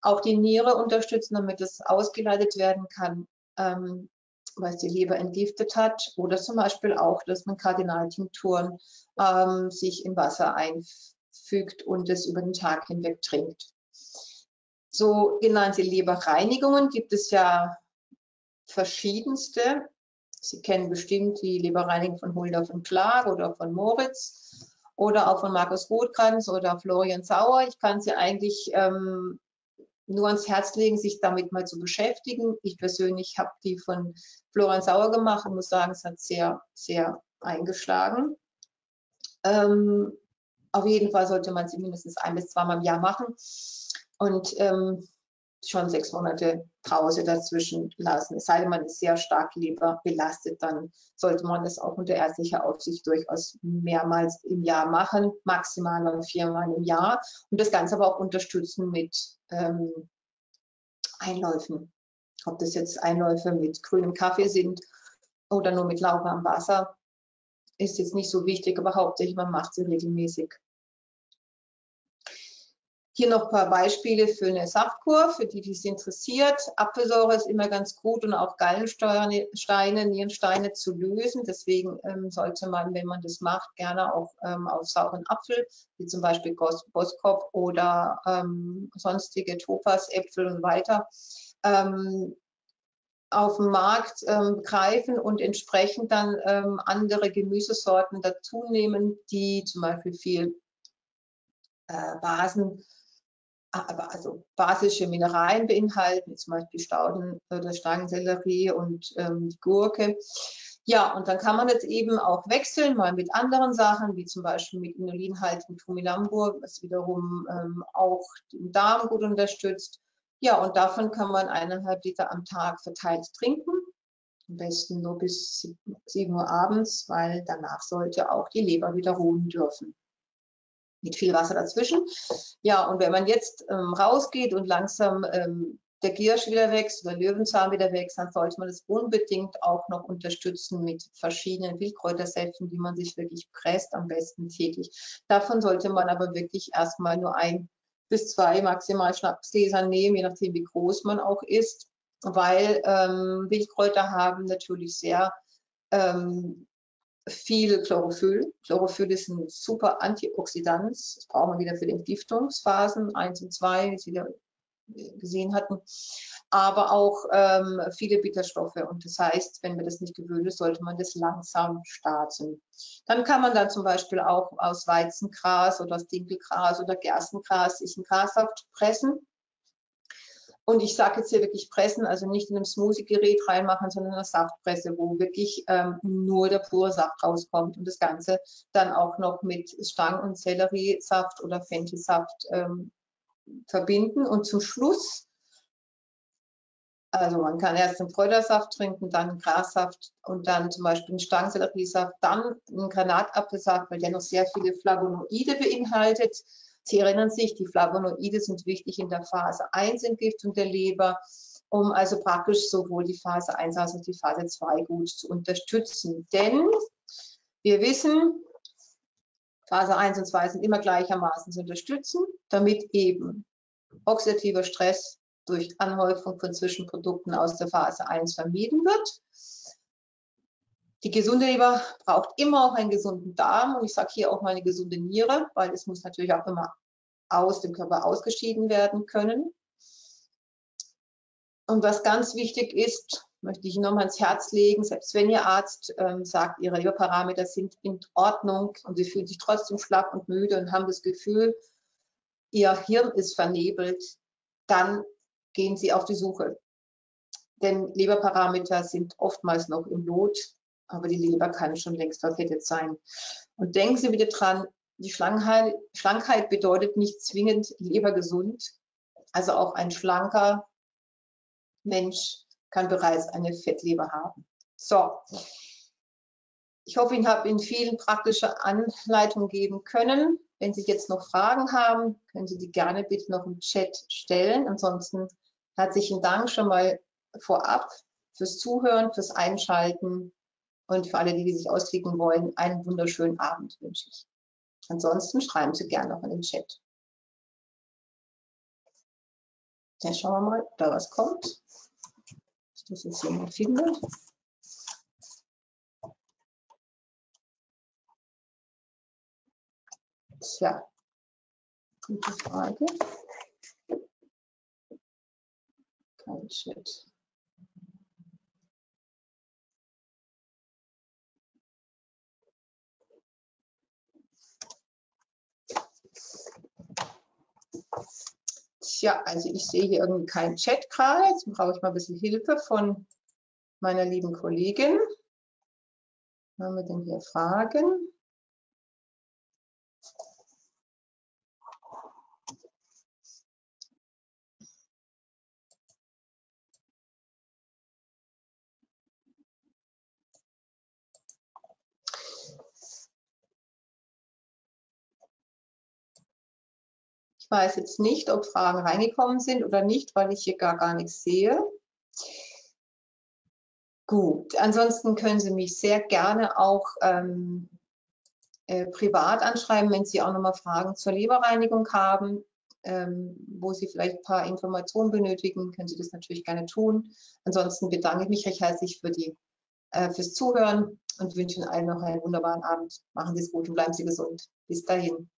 S1: auch die Niere unterstützen, damit es ausgeleitet werden kann, ähm, was die Leber entgiftet hat. Oder zum Beispiel auch, dass man Kardinaltinkturen sich in Wasser einfügt und es über den Tag hinweg trinkt. So genannte Leberreinigungen gibt es ja verschiedenste. Sie kennen bestimmt die Leberreinigung von Hulda von Klag oder von Moritz oder auch von Markus Rothkranz oder Florian Sauer. Ich kann sie eigentlich ähm, nur ans Herz legen, sich damit mal zu beschäftigen. Ich persönlich habe die von Florian Sauer gemacht und muss sagen, es hat sehr, sehr eingeschlagen. Ähm, auf jeden Fall sollte man sie mindestens ein bis zweimal im Jahr machen und ähm, schon sechs Monate Pause dazwischen lassen. Es sei denn, man ist sehr stark Leber belastet, dann sollte man das auch unter ärztlicher Aufsicht durchaus mehrmals im Jahr machen, maximal viermal im Jahr und das Ganze aber auch unterstützen mit ähm, Einläufen. Ob das jetzt Einläufe mit grünem Kaffee sind oder nur mit lauwarmem Wasser, ist jetzt nicht so wichtig, aber hauptsächlich man macht sie regelmäßig. Hier noch ein paar Beispiele für eine Saftkur, für die, die es interessiert. Apfelsäure ist immer ganz gut und auch Gallensteine, Nierensteine zu lösen. Deswegen ähm, sollte man, wenn man das macht, gerne auch ähm, auf sauren Apfel, wie zum Beispiel Boskop oder ähm, sonstige Topasäpfel und weiter, ähm, auf dem Markt ähm, greifen und entsprechend dann ähm, andere Gemüsesorten dazu nehmen, die zum Beispiel viel äh, Basen aber also basische Mineralien beinhalten, zum Beispiel Stauden oder Stangensellerie und ähm, Gurke. Ja, und dann kann man jetzt eben auch wechseln, mal mit anderen Sachen, wie zum Beispiel mit inulinhaltigem Tumilambur, was wiederum ähm, auch den Darm gut unterstützt. Ja, und davon kann man eineinhalb Liter am Tag verteilt trinken. Am besten nur bis 7 Uhr abends, weil danach sollte auch die Leber wieder ruhen dürfen mit viel Wasser dazwischen. Ja, und wenn man jetzt ähm, rausgeht und langsam ähm, der Giersch wieder wächst oder Löwenzahn wieder wächst, dann sollte man es unbedingt auch noch unterstützen mit verschiedenen Wildkräutersäften, die man sich wirklich presst, am besten täglich. Davon sollte man aber wirklich erstmal nur ein bis zwei maximal Schnapsgläser nehmen, je nachdem wie groß man auch ist, weil ähm, Wildkräuter haben natürlich sehr ähm, viel Chlorophyll. Chlorophyll ist ein super Antioxidant. Das brauchen wir wieder für die Entgiftungsphasen 1 und 2, wie Sie da gesehen hatten. Aber auch ähm, viele Bitterstoffe. Und das heißt, wenn wir das nicht gewöhnt ist, sollte man das langsam starten. Dann kann man dann zum Beispiel auch aus Weizengras oder aus Dinkelgras oder Gerstengras sich einen Grassaft pressen und ich sage jetzt hier wirklich pressen, also nicht in einem Smoothie-Gerät reinmachen, sondern in einer Saftpresse, wo wirklich ähm, nur der pure Saft rauskommt und das Ganze dann auch noch mit Stang- und Selleriesaft oder Fenchelsaft ähm, verbinden. Und zum Schluss, also man kann erst einen Kräutersaft trinken, dann einen Grassaft und dann zum Beispiel einen Stangenselleriesaft, dann einen Granatapfelsaft, weil der noch sehr viele Flavonoide beinhaltet Sie erinnern sich, die Flavonoide sind wichtig in der Phase 1 Entgiftung der Leber, um also praktisch sowohl die Phase 1 als auch die Phase 2 gut zu unterstützen. Denn wir wissen, Phase 1 und 2 sind immer gleichermaßen zu unterstützen, damit eben oxidativer Stress durch Anhäufung von Zwischenprodukten aus der Phase 1 vermieden wird die gesunde Leber braucht immer auch einen gesunden Darm und ich sage hier auch mal eine gesunde Niere, weil es muss natürlich auch immer aus dem Körper ausgeschieden werden können. Und was ganz wichtig ist, möchte ich nochmal ans Herz legen, selbst wenn Ihr Arzt ähm, sagt, Ihre Leberparameter sind in Ordnung und Sie fühlen sich trotzdem schlapp und müde und haben das Gefühl, Ihr Hirn ist vernebelt, dann gehen Sie auf die Suche. Denn Leberparameter sind oftmals noch im Lot aber die Leber kann schon längst verfettet sein. Und denken Sie bitte dran, die Schlankheit, Schlankheit bedeutet nicht zwingend lebergesund. Also auch ein schlanker Mensch kann bereits eine Fettleber haben. So, ich hoffe, ich habe Ihnen vielen praktische Anleitungen geben können. Wenn Sie jetzt noch Fragen haben, können Sie die gerne bitte noch im Chat stellen. Ansonsten herzlichen Dank schon mal vorab fürs Zuhören, fürs Einschalten Und für alle, die, die sich ausklicken wollen, einen wunderschönen Abend wünsche ich. Ansonsten schreiben Sie gerne noch in den Chat. Dann schauen wir mal, ob da was kommt. Dass das jetzt jemand findet. Tja, gute Frage. Kein Chat. Tja, also ich sehe hier irgendwie keinen Chat gerade. Jetzt brauche ich mal ein bisschen Hilfe von meiner lieben Kollegin. Haben wir denn hier Fragen? Weiß jetzt nicht, ob Fragen reingekommen sind oder nicht, weil ich hier gar, gar nichts sehe. Gut, ansonsten können Sie mich sehr gerne auch ähm, äh, privat anschreiben, wenn Sie auch nochmal Fragen zur Leberreinigung haben, ähm, wo Sie vielleicht ein paar Informationen benötigen, können Sie das natürlich gerne tun. Ansonsten bedanke ich mich recht herzlich für die, äh, fürs Zuhören und wünsche Ihnen allen noch einen wunderbaren Abend. Machen Sie es gut und bleiben Sie gesund. Bis dahin.